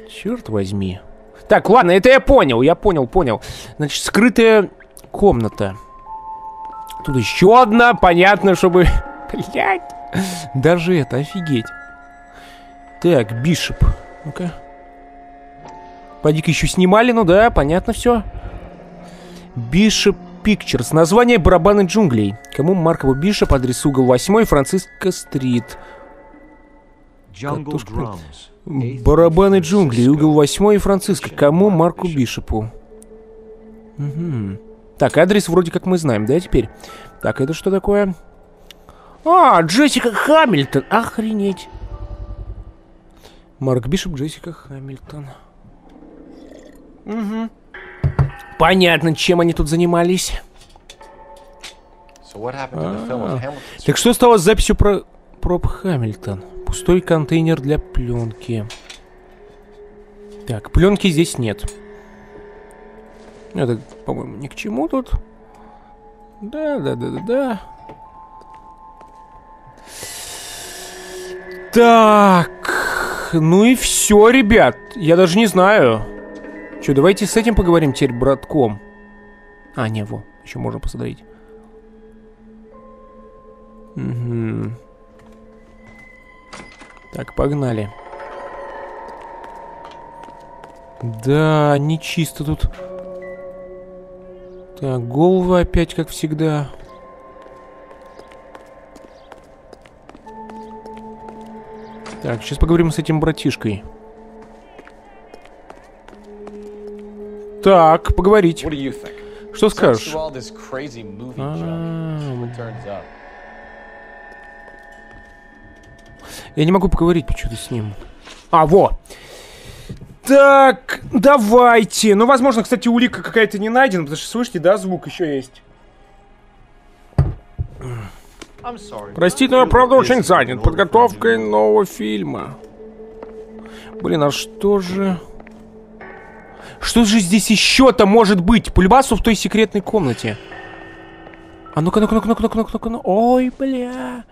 Черт возьми. Так, ладно, это я понял, я понял, понял. Значит, скрытая комната. Тут еще одна, понятно, чтобы... <laughs> Блять. Даже это, офигеть. Так, Бишоп. Ну-ка. Падик еще снимали, ну да, понятно все. Бишоп Pictures. Название барабаны джунглей. Кому Маркову Бишоп, адрес угол 8, Франциска Стрит. Jungle Катушка. drums. Eighth Барабаны джунглей, угол 8 Франциска. Кому Марку Бишопу? Мгм. Так, адрес вроде как мы знаем, да, теперь? Так, это что такое? А, Джессика Хамильтон. Охренеть. Марк Бишоп, Джессика Хамильтон. Угу. Понятно, чем они тут занимались. Hamilton? Так что стало с записью про проб Хамильтон? Пустой контейнер для пленки. Так, пленки здесь нет. Это, по-моему, ни к чему тут. Да, да, да, да, да. Так, ну и все, ребят. Я даже не знаю. Че, давайте с этим поговорим теперь, братком. А, не, во, еще можно посмотреть. Угу. Так, погнали. Да, не чисто тут. Так, головы опять, как всегда. Так, сейчас поговорим с этим братишкой. Так, поговорить. Что скажешь? А. Я не могу поговорить почему-то с ним. А, во! Так, давайте. Ну, возможно, кстати, улика какая-то не найдена, потому что, слышите, да, звук еще есть. Простите, но я правда очень занят подготовкой нового фильма. Блин, а что же... Что же здесь еще-то может быть? Пульбасу в той секретной комнате. А ну-ка, ну-ка, ну-ка, ну-ка, ну-ка, ну-ка, ну-ка, ну Ой, бля.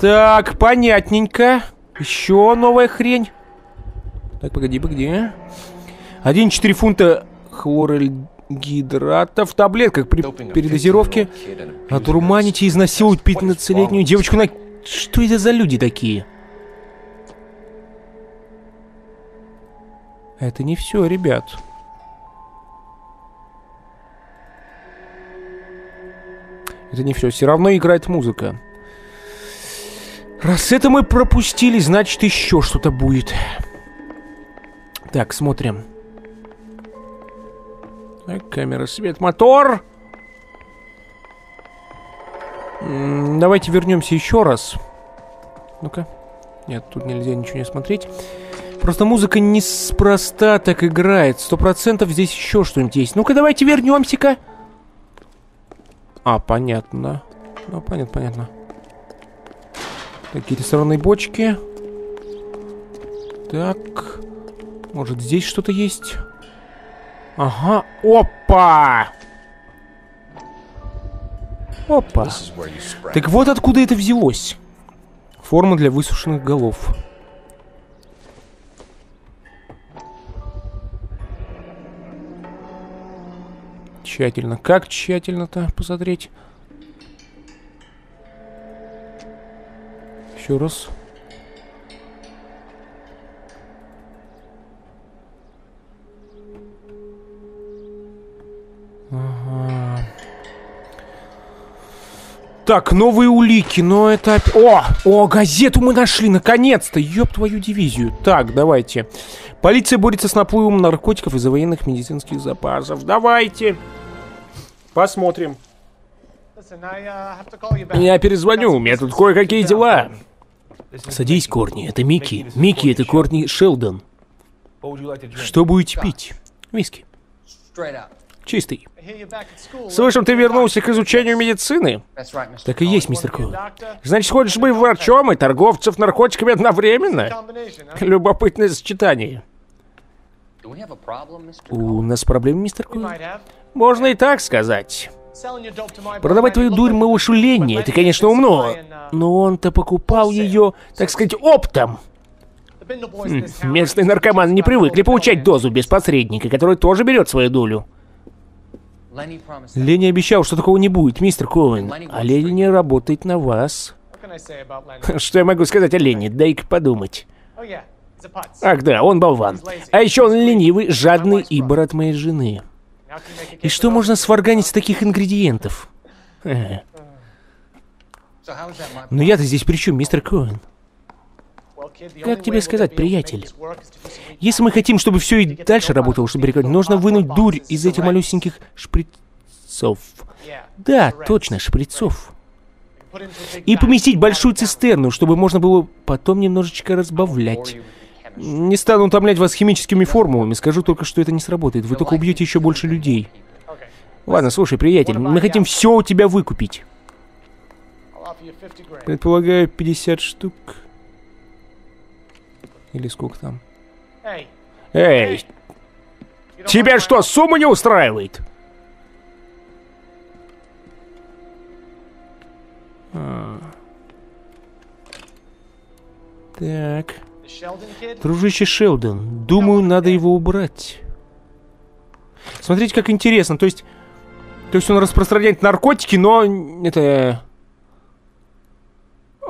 Так, понятненько. Еще новая хрень. Так, погоди, погоди. 1,4 фунта хлоральгидрата в таблетках при передозировке. 15-year-old kid and abusing Одурманить и изнасиловать What is wrong 15-летнюю with девочку на... Что это за люди такие? Это не все, ребят. Это не все. Все равно играет музыка. Раз это мы пропустили, значит еще что-то будет. Так, смотрим. Так, камера, свет, мотор. Давайте вернемся еще раз. Ну-ка. Нет, тут нельзя ничего не смотреть. Просто музыка неспроста так играет. Сто процентов здесь еще что-нибудь есть. Ну-ка, давайте вернемся-ка. А, понятно. Ну, понятно, понятно. Какие-то странные бочки. Так. Может, здесь что-то есть? Ага. Опа! Опа. Так вот откуда это взялось. Форма для высушенных голов. Тщательно. Как тщательно-то посмотреть? Еще раз. Ага. Так, новые улики, но это... О! О, газету мы нашли, наконец-то! Ёб твою дивизию. Так, давайте. Полиция борется с наплывом наркотиков из-за военных медицинских запасов. Давайте. Посмотрим. Uh. Я перезвоню, у меня тут кое-какие дела. Садись, Корни, это Микки. Микки, это Корни Шелдон. Что будете пить? Виски. Чистый. Слышим, ты вернулся к изучению медицины. Так и есть, мистер doctor? Значит, хочешь быть врачом и торговцев наркотиками одновременно? Любопытное сочетание. У нас проблемы, мистер have. Можно и так сказать. Продавать твою дурь малышу Ленни, это, конечно, умно, но он-то покупал ее, так сказать, оптом. Местные наркоманы не привыкли получать дозу без посредника, который тоже берет свою долю. Ленни обещал, что такого не будет, мистер Коэн. А Ленни работает на вас. <laughs> Что я могу сказать о Ленни? Дай-ка подумать. Ах да, он болван. А еще он ленивый, жадный и брат моей жены. И что можно сварганить с таких ингредиентов? Э, Но я-то здесь при чем, мистер Коэн? Как тебе сказать, приятель? Если мы хотим, чтобы все и дальше работало, чтобы рекомендовать, нужно вынуть дурь из этих малюсеньких шприцов. Да, точно, шприцов. И поместить большую цистерну, чтобы можно было потом немножечко разбавлять. Не стану утомлять вас химическими формулами, скажу только, что это не сработает. Вы только убьете еще больше людей. Ладно, слушай, приятель, мы хотим все у тебя выкупить. Предполагаю, 50 штук. Или сколько там? Эй, тебя что, сумма не устраивает? А. Так. Дружище Шелдон, думаю, надо его убрать. Смотрите, как интересно. То есть, то есть он распространяет наркотики, но это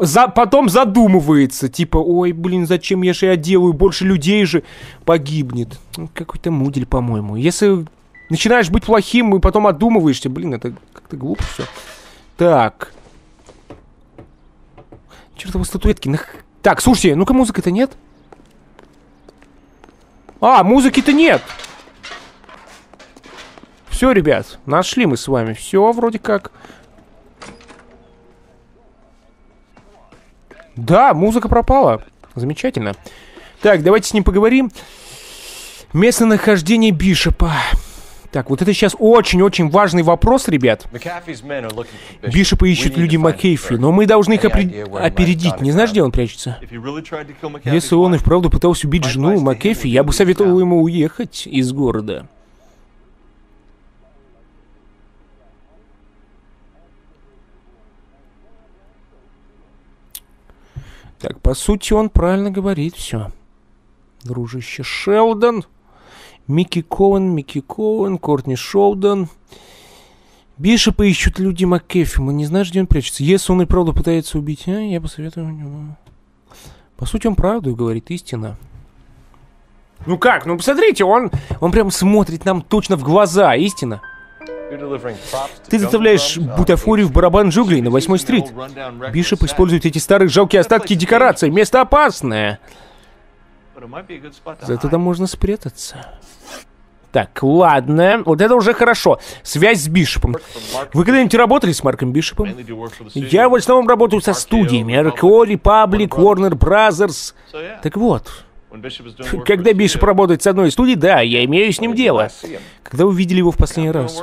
за, потом задумывается, типа, ой, блин, зачем я же я делаю, больше людей же погибнет. Ну, Какой-то мудель, по-моему. Если начинаешь быть плохим и потом отдумываешься, блин, это как-то глупо все. Так. Чертовы статуэтки. нах- Так, слушайте, ну-ка музыка-то нет? А, музыки-то нет! Все, ребят, нашли мы с вами. Все вроде как. Да, музыка пропала. Замечательно. Так, давайте с ним поговорим. Местонахождение Бишопа. Так, вот это сейчас очень-очень важный вопрос, ребят. We ищут люди Маккейфи, но мы должны их опередить. Не знаешь, где он прячется? Если он и вправду пытался убить жену would я бы советовал ему уехать из города. Так, по сути, он правильно говорит все. Дружище Шелдон, Микки Коэн, Микки Коэн, Кортни Шоуден. Бишопа ищут люди Маккефи. Мы не знаешь, где он прячется. Если он и правда пытается убить, а, я советовал ему. По сути, он правду говорит, истина. Ну как? Ну посмотрите, он, он прям смотрит нам точно в глаза, истина. Ты заставляешь бутафорию в барабан джунглей на 8 стрит. Бишоп использует эти старые жалкие остатки декораций. Место опасное. Зато там можно спрятаться. Так, ладно. Вот это уже хорошо. Связь с Бишопом. Вы когда-нибудь работали с Марком Бишопом? Я в основном работаю со студиями. RKO, Republic, Warner Brothers. Так вот, когда Бишоп работает с одной из студий, да, я имею с ним дело. Когда вы видели его в последний раз?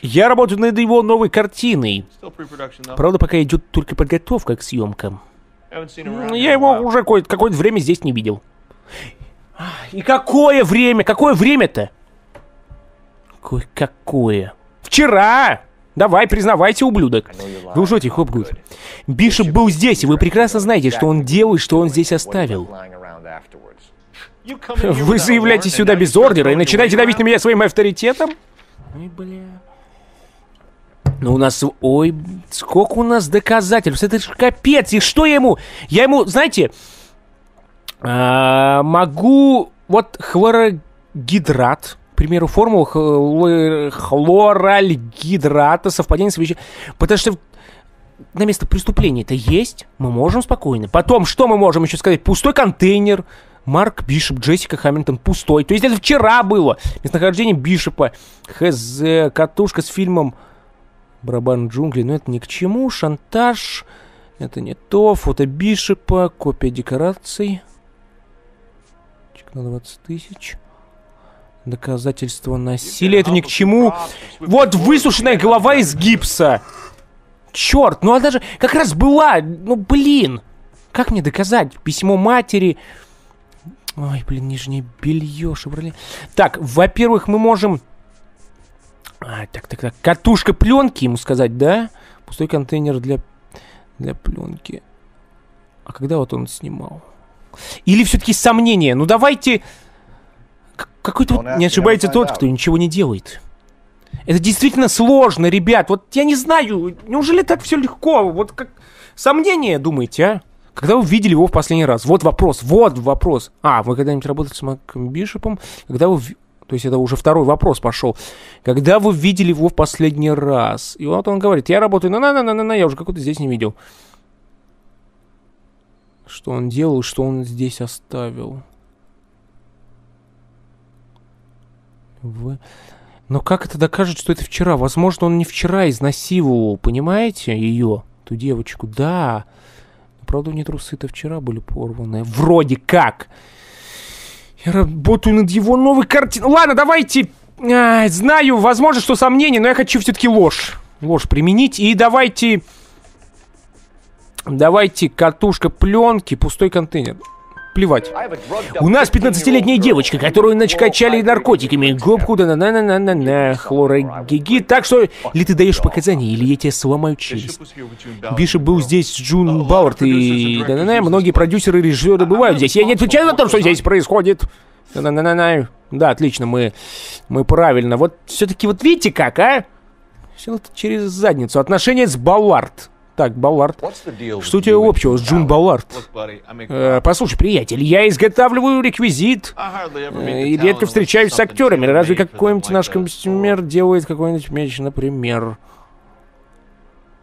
Я работаю над его новой картиной. Правда, пока идет только подготовка к съемкам. Я его уже какое- какое-то время здесь не видел. И какое время? Какое время-то? Какое? Какое? Вчера! Давай, признавайте, ублюдок. Вы лжете, Хопгуд. Бишоп был здесь, и вы прекрасно знаете, что он делал и что он здесь оставил. Вы заявляете сюда без ордера и начинаете давить на меня своим авторитетом? Ой, бля. Ну, у нас... Ой, сколько у нас доказательств. Это ж капец. И что я ему... Я ему, знаете... а, могу... Вот хлорогидрат, к примеру, формулу хло- хлоральгидрата, совпадение с вещи... Потому что на место преступления это есть, мы можем спокойно. Потом, что мы можем еще сказать? Пустой контейнер. Марк Бишоп, Джессика Хамилтон пустой. То есть это вчера было. Местонахождение Бишопа. ХЗ, катушка с фильмом Барабан джунглей, но это ни к чему. Шантаж. Это не то. Фото Бишопа. Копия декораций. На 20 тысяч. Доказательство насилия. Это ни к чему. Вот высушенная голова из гипса. Черт, ну она же как раз была. Ну блин. Как мне доказать? Письмо матери. Ой, блин, нижнее белье, шевроле. Так, во-первых, мы можем... А, так, так, так. Катушка пленки ему сказать, да? Пустой контейнер для, для пленки. А когда вот он снимал? Или все-таки сомнения? Ну давайте... Какой-то вот не ошибается тот, кто ничего не делает. Это действительно сложно, ребят. Вот я не знаю, неужели так все легко? Вот как сомнения, думаете, а? Когда вы видели его в последний раз? Вот вопрос, вот вопрос. А, вы когда-нибудь работали с Маком Бишопом? Когда вы... То есть это уже второй вопрос пошел. Когда вы видели его в последний раз? И вот он говорит, я работаю на на на на на я уже какой-то здесь не видел. Что он делал, что он здесь оставил? Вы... Но как это докажет, что это вчера? Возможно, он не вчера изнасиловал, понимаете, ее, ту девочку. Да. Правда, у нее трусы-то вчера были порваны. Вроде как. Я работаю над его новой картиной. Ладно, давайте... Ай, знаю, возможно, что сомнение, но я хочу все-таки ложь. Ложь применить. И давайте... Давайте катушка пленки, пустой контейнер. Плевать. У нас 15-летняя девочка, которую начкачали наркотиками. Губку да на на на на на на хлорогиги. Так что, или ты даешь показания, или я тебе сломаю челюсть. Бишоп был здесь Джун Бауэрт и... да на на Многие продюсеры и режиссеры бывают здесь. Я не отвечаю за то, что здесь происходит. на на на на Да, отлично, мы... Мы правильно. Вот все-таки вот видите как, а? Все через задницу. Отношения с Баллард. Так, Баллард. Что у тебя общего с Джун Баллард? Э, послушай, приятель, я изготавливаю реквизит э, и редко встречаюсь с актерами. Разве какой-нибудь наш костюмер делает какой-нибудь меч, например?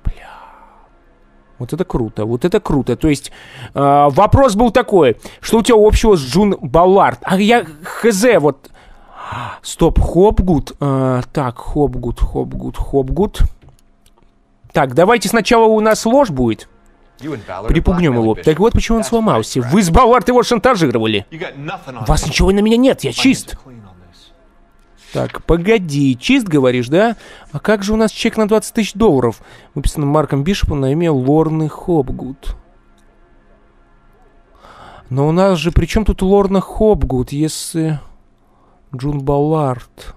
Бля. Вот это круто, вот это круто. То есть э, вопрос был такой, что у тебя общего с Джун Баллард? А я хз, вот... Стоп, Хопгуд. Э, так, Хопгуд, Хопгуд, Хопгуд. Так, давайте сначала у нас ложь будет. Припугнем его. Так вот почему он сломался. Вы с Баллард его шантажировали. Вас ничего на меня нет, я чист. Так, погоди, чист говоришь, да? А как же у нас чек на 20 тысяч долларов? Выписан Марком Бишопом на имя Лорны Хопгуд. Но у нас же, при чем тут Лорна Хопгуд, если... Джун Баллард...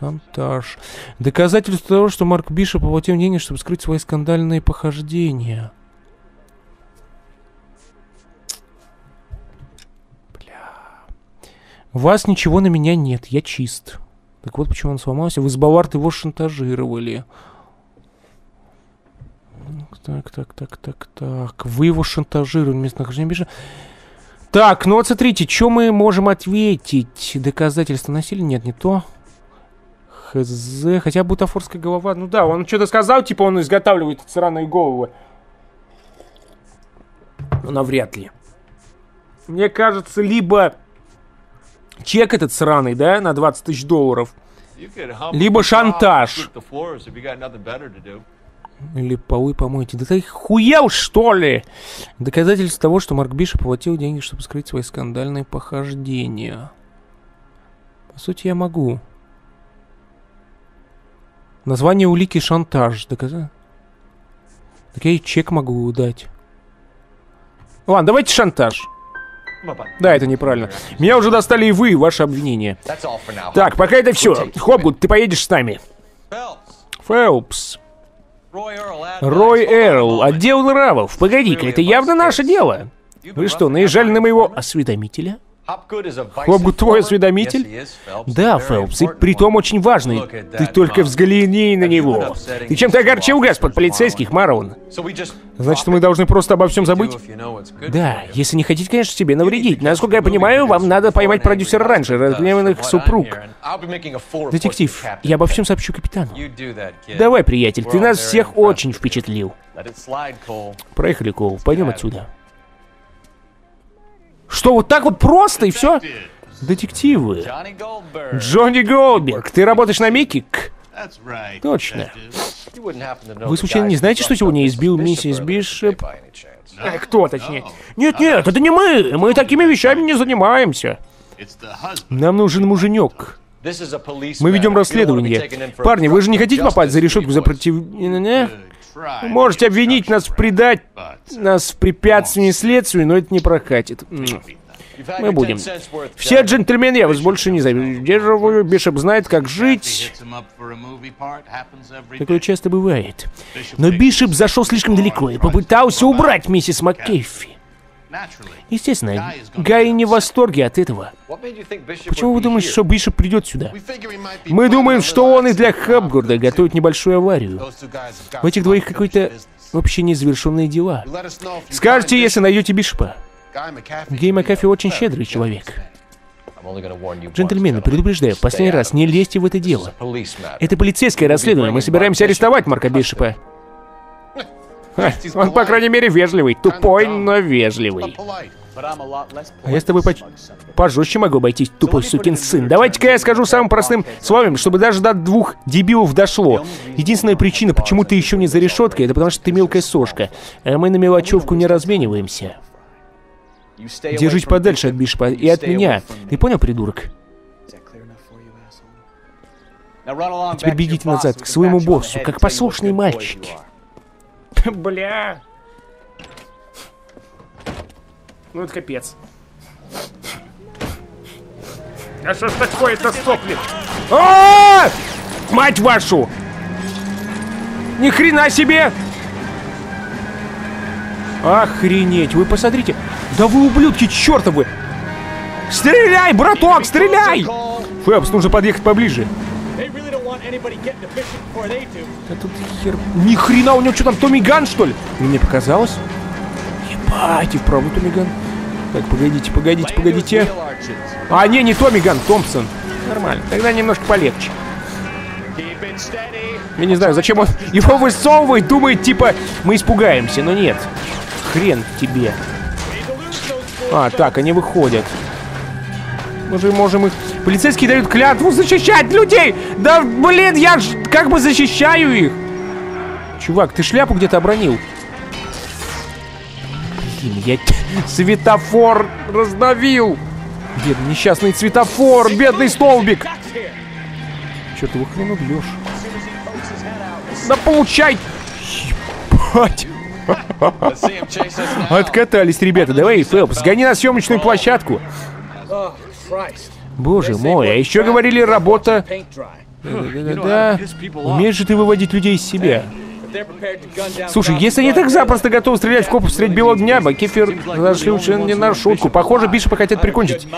Шантаж. Доказательство того, что Марк Бишоп оплатил деньги, чтобы скрыть свои скандальные похождения. Бля. У вас ничего на меня нет, я чист. Так вот почему он сломался. Вы с Баллард его шантажировали. Так, так, так, так, так. Вы его шантажировали. Местонахождение Бишопа. Так, ну вот смотрите, что мы можем ответить? Доказательства насилия? Нет, не то. Хз, хотя бутафорская голова, ну да, он что-то сказал, типа он изготавливает сраные головы. Ну, навряд ли. Мне кажется, либо чек этот сраный, да, на 20 тысяч долларов, Либо шантаж. или полы помойте. Да ты хуел, что ли? Доказательство того, что Марк Бишоп платил деньги, чтобы скрыть свои скандальные похождения. По сути, я могу. Название улики шантаж. Доказа... Так я и чек могу дать. Ладно, давайте шантаж. Да, это неправильно. Меня уже достали и вы, и ваши обвинения. Так, пока это все. Хопгуд, ты поедешь с нами. Фелпс. Рой Эрл, отдел нравов. Погоди-ка, это явно наше дело. Вы что, наезжали на моего осведомителя? Хопгуд твой осведомитель? Да, Фелпс, и притом очень важный. Ты только взгляни на него. Ты чем-то огорчил газ под полицейских, Марон. Значит, мы должны просто обо всем забыть? Да, если не хотите, конечно, себе навредить. Насколько я понимаю, вам надо поймать продюсера раньше, разгневанных супруг. Детектив, я обо всем сообщу капитану. Давай, приятель, ты нас всех очень впечатлил. Проехали, Коул, пойдем отсюда. Что, вот так вот просто и все? Детективы. Джонни Голдберг, ты работаешь на Микки? К? Точно. Вы Вы случайно не знаете, что сегодня избил миссис Бишоп? Э, Кто, точнее? Нет-нет, это не мы. Мы такими вещами не занимаемся. Нам нужен муженек. Мы ведем расследование. Парни, вы же не хотите попасть за решетку за против... Можете обвинить нас в предать... нас в препятствовании следствию, но это не прокатит. Мы будем. Все джентльмены, я вас больше не задерживаю. Бишоп знает, как жить. Такое часто бывает. Но Бишоп зашел слишком далеко и попытался убрать миссис МакКейфи. Естественно, Гай не в восторге от этого. Почему вы думаете, что Бишоп придет сюда? Мы думаем, что он и для Хабгорда готовит небольшую аварию. У этих двоих какой-то вообще незавершенные дела. Скажите, если найдете Бишопа. Гей Макафи очень щедрый человек. Джентльмены, предупреждаю, в последний раз не лезьте в это дело. Это полицейское расследование, мы собираемся арестовать Марка Бишопа. Он, по крайней мере, вежливый. Тупой, но вежливый. А я с тобой поч- пожестче могу обойтись, тупой сукин сын. Давайте-ка я скажу самым простым словом, чтобы даже до двух дебилов дошло. Единственная причина, почему ты еще не за решеткой, это потому что ты мелкая сошка. А мы на мелочевку не размениваемся. Держись подальше от Бишопа и от меня. Ты понял, придурок? А Теперь бегите назад, к своему боссу, как послушные мальчики. <laughs> Бля. Ну это капец. А что ж такое-то сопли? А! Мать вашу! Ни хрена себе! Охренеть, вы посмотрите. Да вы ублюдки чертовы! Стреляй, браток, стреляй! Фелпс, нужно подъехать поближе. Да тут хер... Ни хрена, у него что там, Томми Ган, что ли? Мне показалось. Ебать, и вправду Томми Ган. Так, погодите, погодите, погодите. А, не, не Томми Ган, Томпсон. Нормально, тогда немножко полегче. Я не знаю, зачем он его высовывает, думает, типа, мы испугаемся, но нет. Хрен тебе. А, так, они выходят. Мы же можем их... Полицейские дают клятву защищать людей! Да, блин, я ж как бы защищаю их! Чувак, ты шляпу где-то обронил. Блин, я <laughs> светофор раздавил! Бедный несчастный светофор, бедный столбик! Ты его хрен убьешь? Да получай! Ебать! <laughs> Откатались, ребята. Давай, Фелпс, сгони на съемочную площадку. Боже мой, а еще говорили, работа... Да-да-да. Умеешь же ты выводить людей из себя. Слушай, если они так запросто готовы стрелять в копов средь белого дня, Бакефер зашли лучше не на шутку. Похоже, Бишопа хотят прикончить.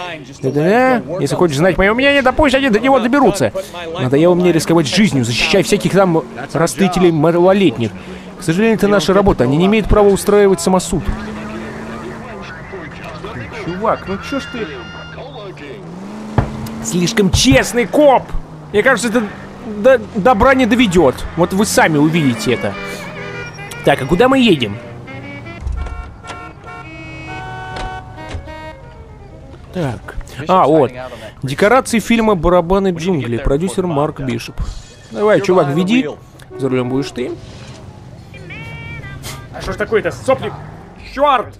Да-да-да. Если хочешь знать мое мнение, да пусть они до него доберутся. Надоело мне рисковать жизнью, защищая всяких там растлителей малолетних. К сожалению, это наша работа. Они не имеют права устраивать самосуд. Чувак, ну чё ж ты... Слишком честный коп! Мне кажется, это до добра не доведет. Вот вы сами увидите это. Так, а куда мы едем? Так. А, вот. Декорации фильма «Барабаны джунгли». Продюсер Марк Бишоп. Давай, чувак, веди. За рулем будешь ты. А что ж такое-то, сопли? Черт!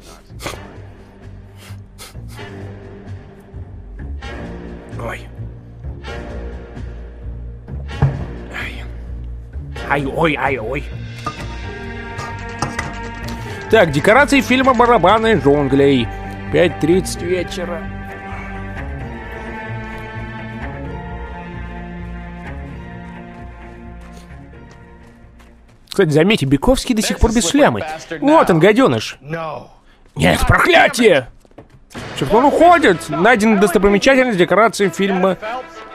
Ой. Ай. Ай, ой, ай, ой. Так, декорации фильма «Барабаны джунглей». 5.30 вечера. Кстати, заметьте, Бековский до сих пор без шлямы. Вот он, гаденыш. Нет, проклятие! Черт, он уходит! Найдена достопримечательность декорации фильма.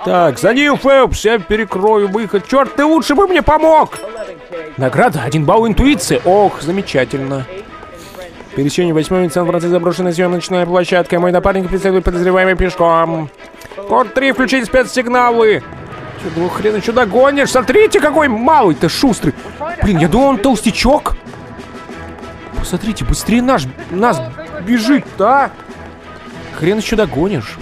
Так, за ним, Фэбс, я перекрою выход. Черт, ты лучше бы мне помог! Награда, один балл интуиции. Ох, замечательно. Пересечение 8 Сан-Франциско заброшенная съемочная площадка. Мой напарник преследует подозреваемый пешком. Код 3, включить спецсигналы. Че, двух хрена сюда гонишь? Смотрите, какой малый ты шустрый. Блин, я думал, он толстячок. Посмотрите, быстрее наш, нас бежит, да? Хрен сюда гонишь.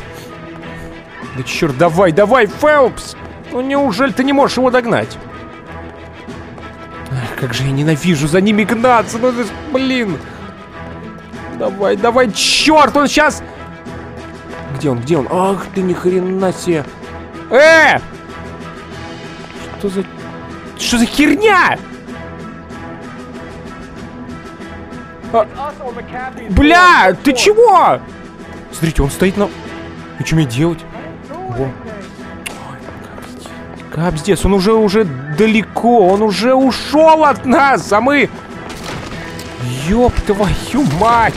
Да черт, давай, давай, Фелпс! Ну неужели ты не можешь его догнать? Ах, как же я ненавижу за ними гнаться. Ну, блин. Давай, давай, черт, он сейчас... Где он, где он? Ах ты, ни хрена себе. Э! Что за... Что за херня? А, Бля, ты чего? Смотрите, он стоит на... И что мне делать? Во. Капздец, он уже, уже далеко, он уже ушел от нас, а мы... Ёб твою мать!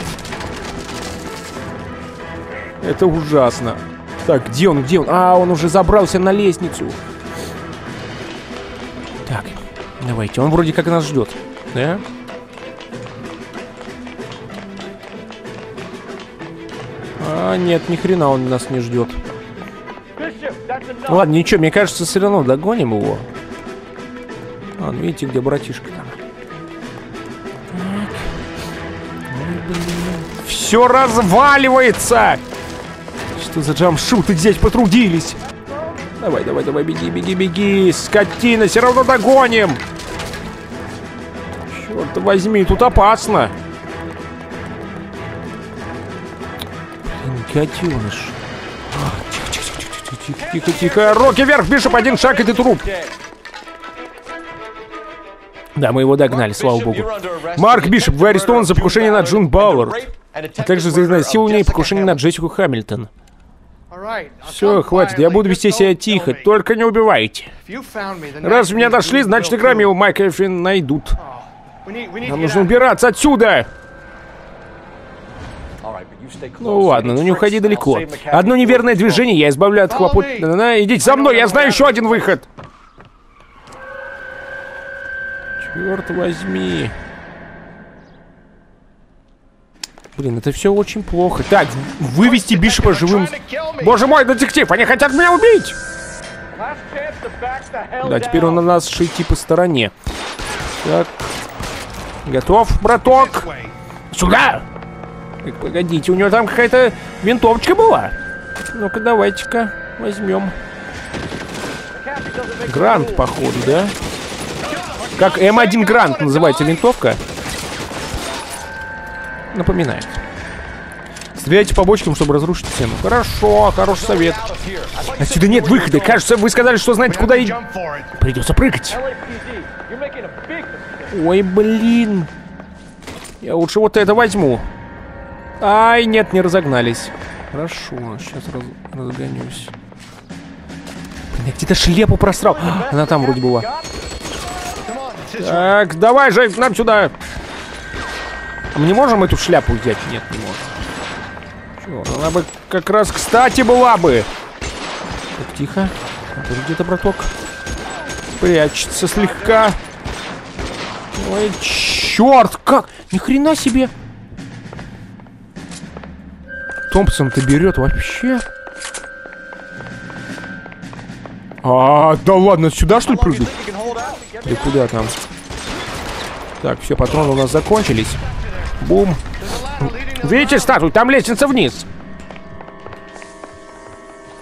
Это ужасно. Так, где он, где он? А, он уже забрался на лестницу. Так, давайте, он вроде как нас ждет, да? А, нет, ни хрена он нас не ждет. Ладно, ничего, мне кажется, все равно догоним его. А, ну видите, где братишка там. Все разваливается! Что за джамшуты здесь потрудились? Давай, давай, давай, беги, беги, беги! Скотина, все равно догоним! Черт возьми, тут опасно! Котеныш. А, Тихо, тихо, тихо, тихо, тихо, тихо, тихо. Руки вверх, Бишоп, один шаг, и ты труп. Да, мы его догнали, слава богу. Марк Бишоп, вы арестован за покушение на Джун Бауэр, а также за изнасилование и покушение на Джессику Хамильтон. Все, хватит, я буду вести себя тихо, только не убивайте. Раз меня нашли, значит и грамме у Майка Эфрин найдут. Нам нужно убираться отсюда! Ну ладно, ну не уходи далеко. Одно неверное движение, я избавляю от хлопот. Идите за мной, я знаю еще один выход. Черт возьми. Блин, это все очень плохо. Так, вывести Бишопа живым. Боже мой, детектив, они хотят меня убить! Да, теперь он на нас шейти по стороне. Так. Готов, браток? Сюда! Так, погодите, у него там какая-то винтовочка была. Ну-ка, давайте-ка возьмем. Грант, походу, да? Как М1 Грант называется винтовка. Напоминает. Стреляйте по бочкам, чтобы разрушить стену. Хорошо, хороший совет. Отсюда нет выхода. Кажется, вы сказали, что знаете, куда идти. Придется прыгать. Ой, блин. Я лучше вот это возьму. Ай, нет, не разогнались. Хорошо, сейчас раз, разгонюсь. Блин, я где-то шляпу просрал. А, Она там вроде была. Так, давай же, нам сюда. А мы не можем эту шляпу взять? Нет, не можем. Чё, она бы как раз кстати была бы. Так, тихо. Тут где-то браток. Прячется слегка. Ой, черт, как? Ни хрена себе. Томпсон-то берет вообще. А, да ладно, сюда что ли прыгнуть? Или куда там? Так, все, патроны у нас закончились. Бум. Видите статую? Там лестница вниз.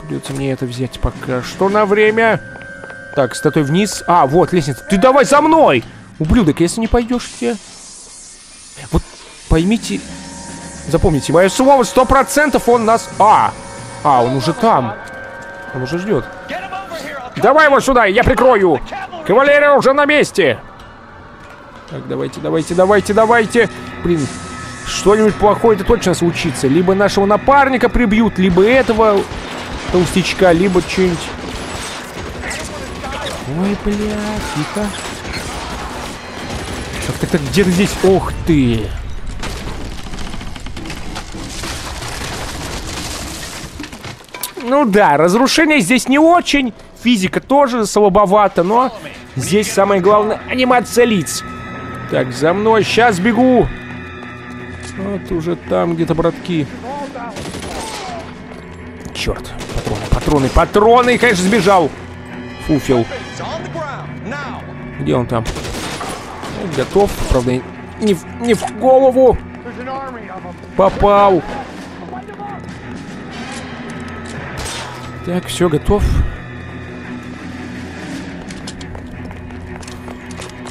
Придется мне это взять пока что на время. Так, статой вниз. А, вот лестница. Ты давай за мной! Ублюдок, если не пойдешь, тебе... Вот поймите... Запомните, мое слово, сто процентов он нас... А! А, он уже там. Он уже ждет. Давай его сюда, я прикрою! Кавалерия уже на месте! Так, давайте, давайте, давайте, давайте! Блин, что-нибудь плохое-то точно случится. Либо нашего напарника прибьют, либо этого толстячка, либо что-нибудь... Ой, бля, тихо. Так, так, так, где ты здесь? Ох ты! Ну да, разрушение здесь не очень. Физика тоже слабовата, но здесь самое главное анимация лиц. Так, за мной, сейчас бегу. Вот уже там где-то братки. Черт, патроны, патроны, патроны, конечно, сбежал. Фуфел. Где он там? Готов, правда, не в, не в голову. Попал. Так, все, готов.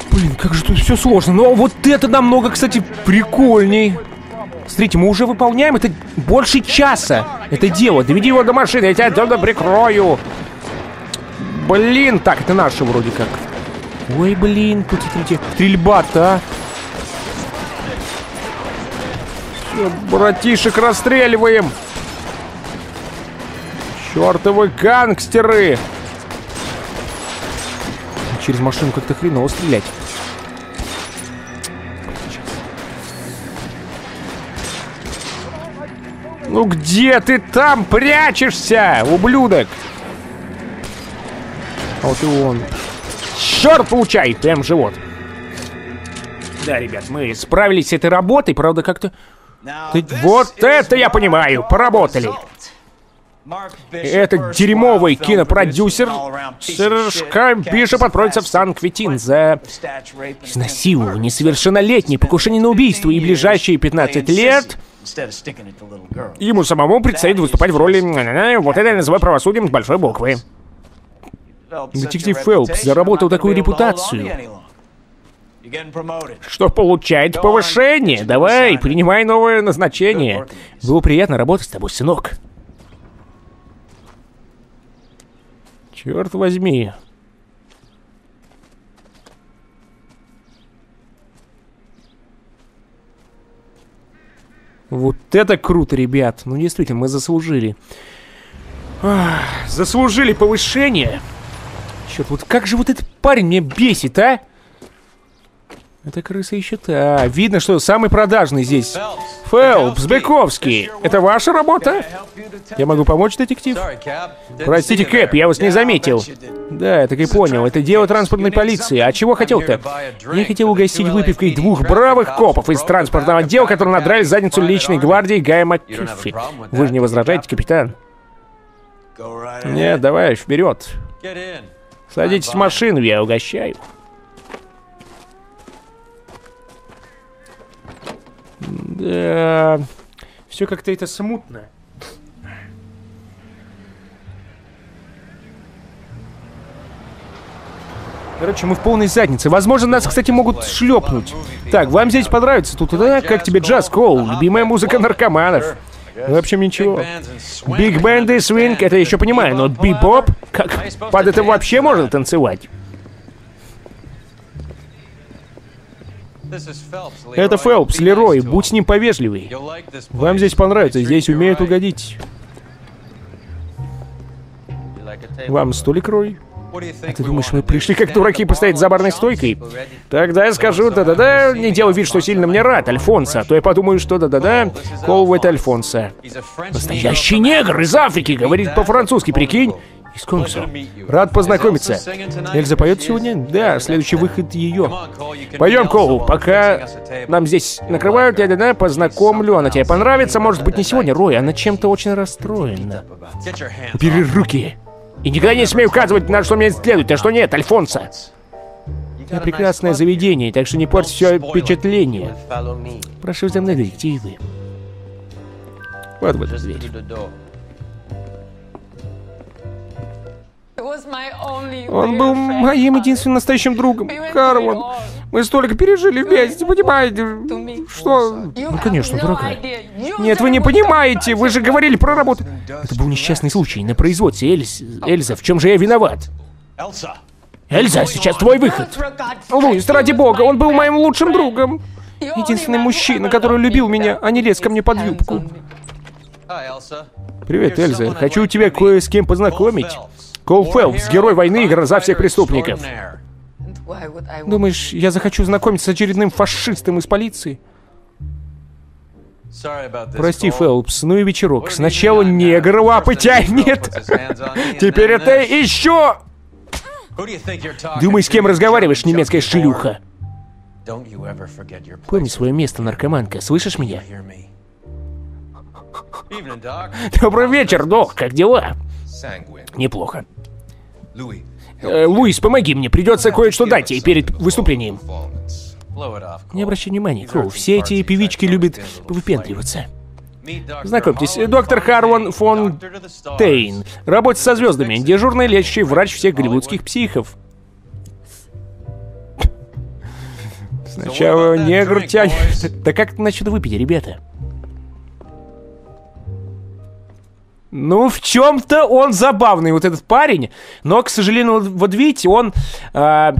Блин, как же тут все сложно. Но вот это намного, кстати, прикольней. Смотрите, мы уже выполняем это больше часа. Это дело. Доведи его до машины, я тебя туда прикрою. Блин, так, это наши вроде как. Ой, блин, тут смотрите, стрельба-то, а. Братишек расстреливаем. Чёртовы гангстеры. Через машину как-то хреново стрелять. Ну где ты там прячешься, ублюдок? А вот и он. Черт, получай, прям живот. Да, ребят, мы справились с этой работой, правда, как-то... Вот это я понимаю, поработали. Этот дерьмовый кинопродюсер Сережка Бишоп отправится в Сан-Квитин за изнасилование несовершеннолетней, покушение на убийство и ближайшие 15 лет ему самому предстоит выступать в роли... Вот это я называю правосудием с большой буквы. Детектив Фелпс заработал такую репутацию. Что получает повышение. Давай, принимай новое назначение. Было приятно работать с тобой, сынок. Черт возьми. Вот это круто, ребят. Ну, действительно, мы заслужили. Ах, заслужили повышение. Черт, вот как же вот этот парень меня бесит, а? Это крыса еще та. Видно, что самый продажный здесь. Фелпс, Бековский. Это ваша работа? Я могу помочь, детектив? Простите, Кэп, я вас не заметил. Да, я так и понял. Это дело транспортной полиции. А чего хотел-то? Я хотел угостить выпивкой двух бравых копов из транспортного отдела, которые надрали задницу личной гвардии Гая Маккифи. Вы же не возражаете, капитан? Нет, давай, вперед. Садитесь в машину, я угощаю. Да, все как-то это смутно. Короче, мы в полной заднице. Возможно, нас, кстати, могут шлепнуть. Так, вам здесь понравится тут, да? Как тебе джаз, Коул? Любимая музыка наркоманов. В общем, ничего. Биг бенды, свинг, это еще понимаю, но бибоп? Как под это вообще можно танцевать? Это Фелпс, Лерой, будь с ним повежливый. Вам здесь понравится, здесь умеют угодить. Вам столик, Рой? А ты думаешь, мы пришли как дураки постоять за барной стойкой? Тогда я скажу да-да-да, не делай вид, что сильно мне рад, Альфонса, то я подумаю, что да-да-да, Коул это Альфонса. Настоящий негр из Африки, говорит по-французски, прикинь? Из Конгса. Рад познакомиться. Эльза поет сегодня? Да, следующий выход ее. Пойдем, Коул, пока нам здесь накрывают, я да познакомлю, она тебе понравится, может быть не сегодня, Рой, она чем-то очень расстроена. Убери руки. И никогда не смей указывать, на что мне следует, а что нет, Альфонса. Это прекрасное заведение, так что не порть все впечатление. Прошу за мной, детективы. Вот в эту дверь. Он был моим единственным настоящим другом, Карван. Мы столько пережили вместе, понимаете? Что? Ну, конечно, дорогая. Нет, вы не понимаете, вы же говорили про работу. Это был несчастный случай на производстве, Эльз... Эльза. В чем же я виноват? Эльза, сейчас твой выход. Луис, ради бога, он был моим лучшим другом. Единственный мужчина, который любил меня, а не лез ко мне под юбку. Привет, Эльза. Хочу тебя кое с кем познакомить. Кол Фелпс, герой войны и гроза всех преступников. Думаешь, я захочу знакомиться с очередным фашистом из полиции? Прости, Фелпс, ну и вечерок. Сначала негр лапы тянет. Теперь это еще... Думай, с кем разговариваешь, немецкая шлюха. Помни свое место, наркоманка. Слышишь меня? Добрый вечер, док. Как дела? Неплохо. Э, Луис, помоги мне. Придется кое-что дать ей перед выступлением. Не обращай внимания, Кроу. Все эти певички любят выпендриваться. Знакомьтесь, доктор Харван фон Тейн. Работает со звездами. Дежурный лечащий врач всех голливудских психов. Сначала негр тянет. Да как насчет выпить, ребята? Ну, в чем-то он забавный, вот этот парень. Но, к сожалению, вот видите, он... а,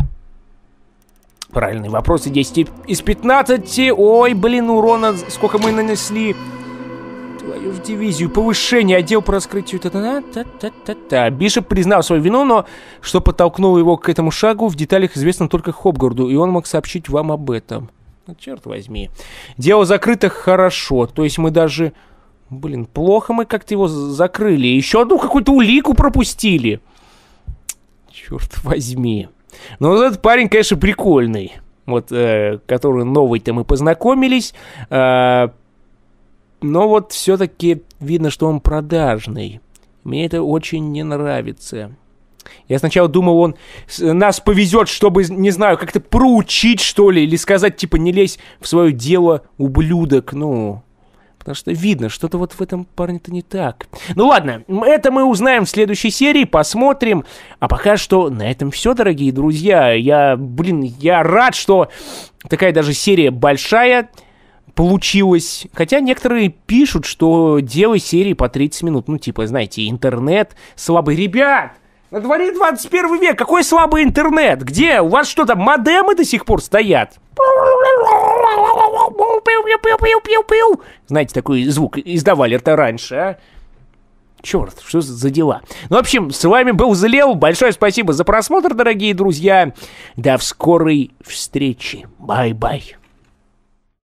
Правильный вопрос. 10 из 15. Ой, блин, урона сколько мы нанесли. Твою ж дивизию. Повышение. Отдел по раскрытию. Та-та-та-та-та-та. Бишоп признал свою вину, но что подтолкнуло его к этому шагу, в деталях известно только Хопгарду, и он мог сообщить вам об этом. Ну, черт возьми. Дело закрыто хорошо. То есть мы даже... Блин, плохо мы как-то его закрыли. Еще одну какую-то улику пропустили. Черт возьми. Ну, вот этот парень, конечно, прикольный. Вот, э, который новый-то мы познакомились. Э, но вот все-таки видно, что он продажный. Мне это очень не нравится. Я сначала думал, он нас повезет, чтобы, не знаю, как-то проучить, что ли, или сказать, типа, не лезь в свое дело, ублюдок, ну... Потому что видно, что-то вот в этом парне-то не так. Ну ладно, это мы узнаем в следующей серии, посмотрим. А пока что на этом все, дорогие друзья. Я, блин, я рад, что такая даже серия большая получилась. Хотя некоторые пишут, что делай серии по 30 минут. Ну, типа, знаете, интернет слабый. Ребят, на дворе 21 век, какой слабый интернет? Где? У вас что там, модемы до сих пор стоят? Знаете, такой звук издавали это раньше, а? Черт, что за дела? Ну, в общем, с вами был Залел. Большое спасибо за просмотр, дорогие друзья. До скорой встречи. Bye-bye.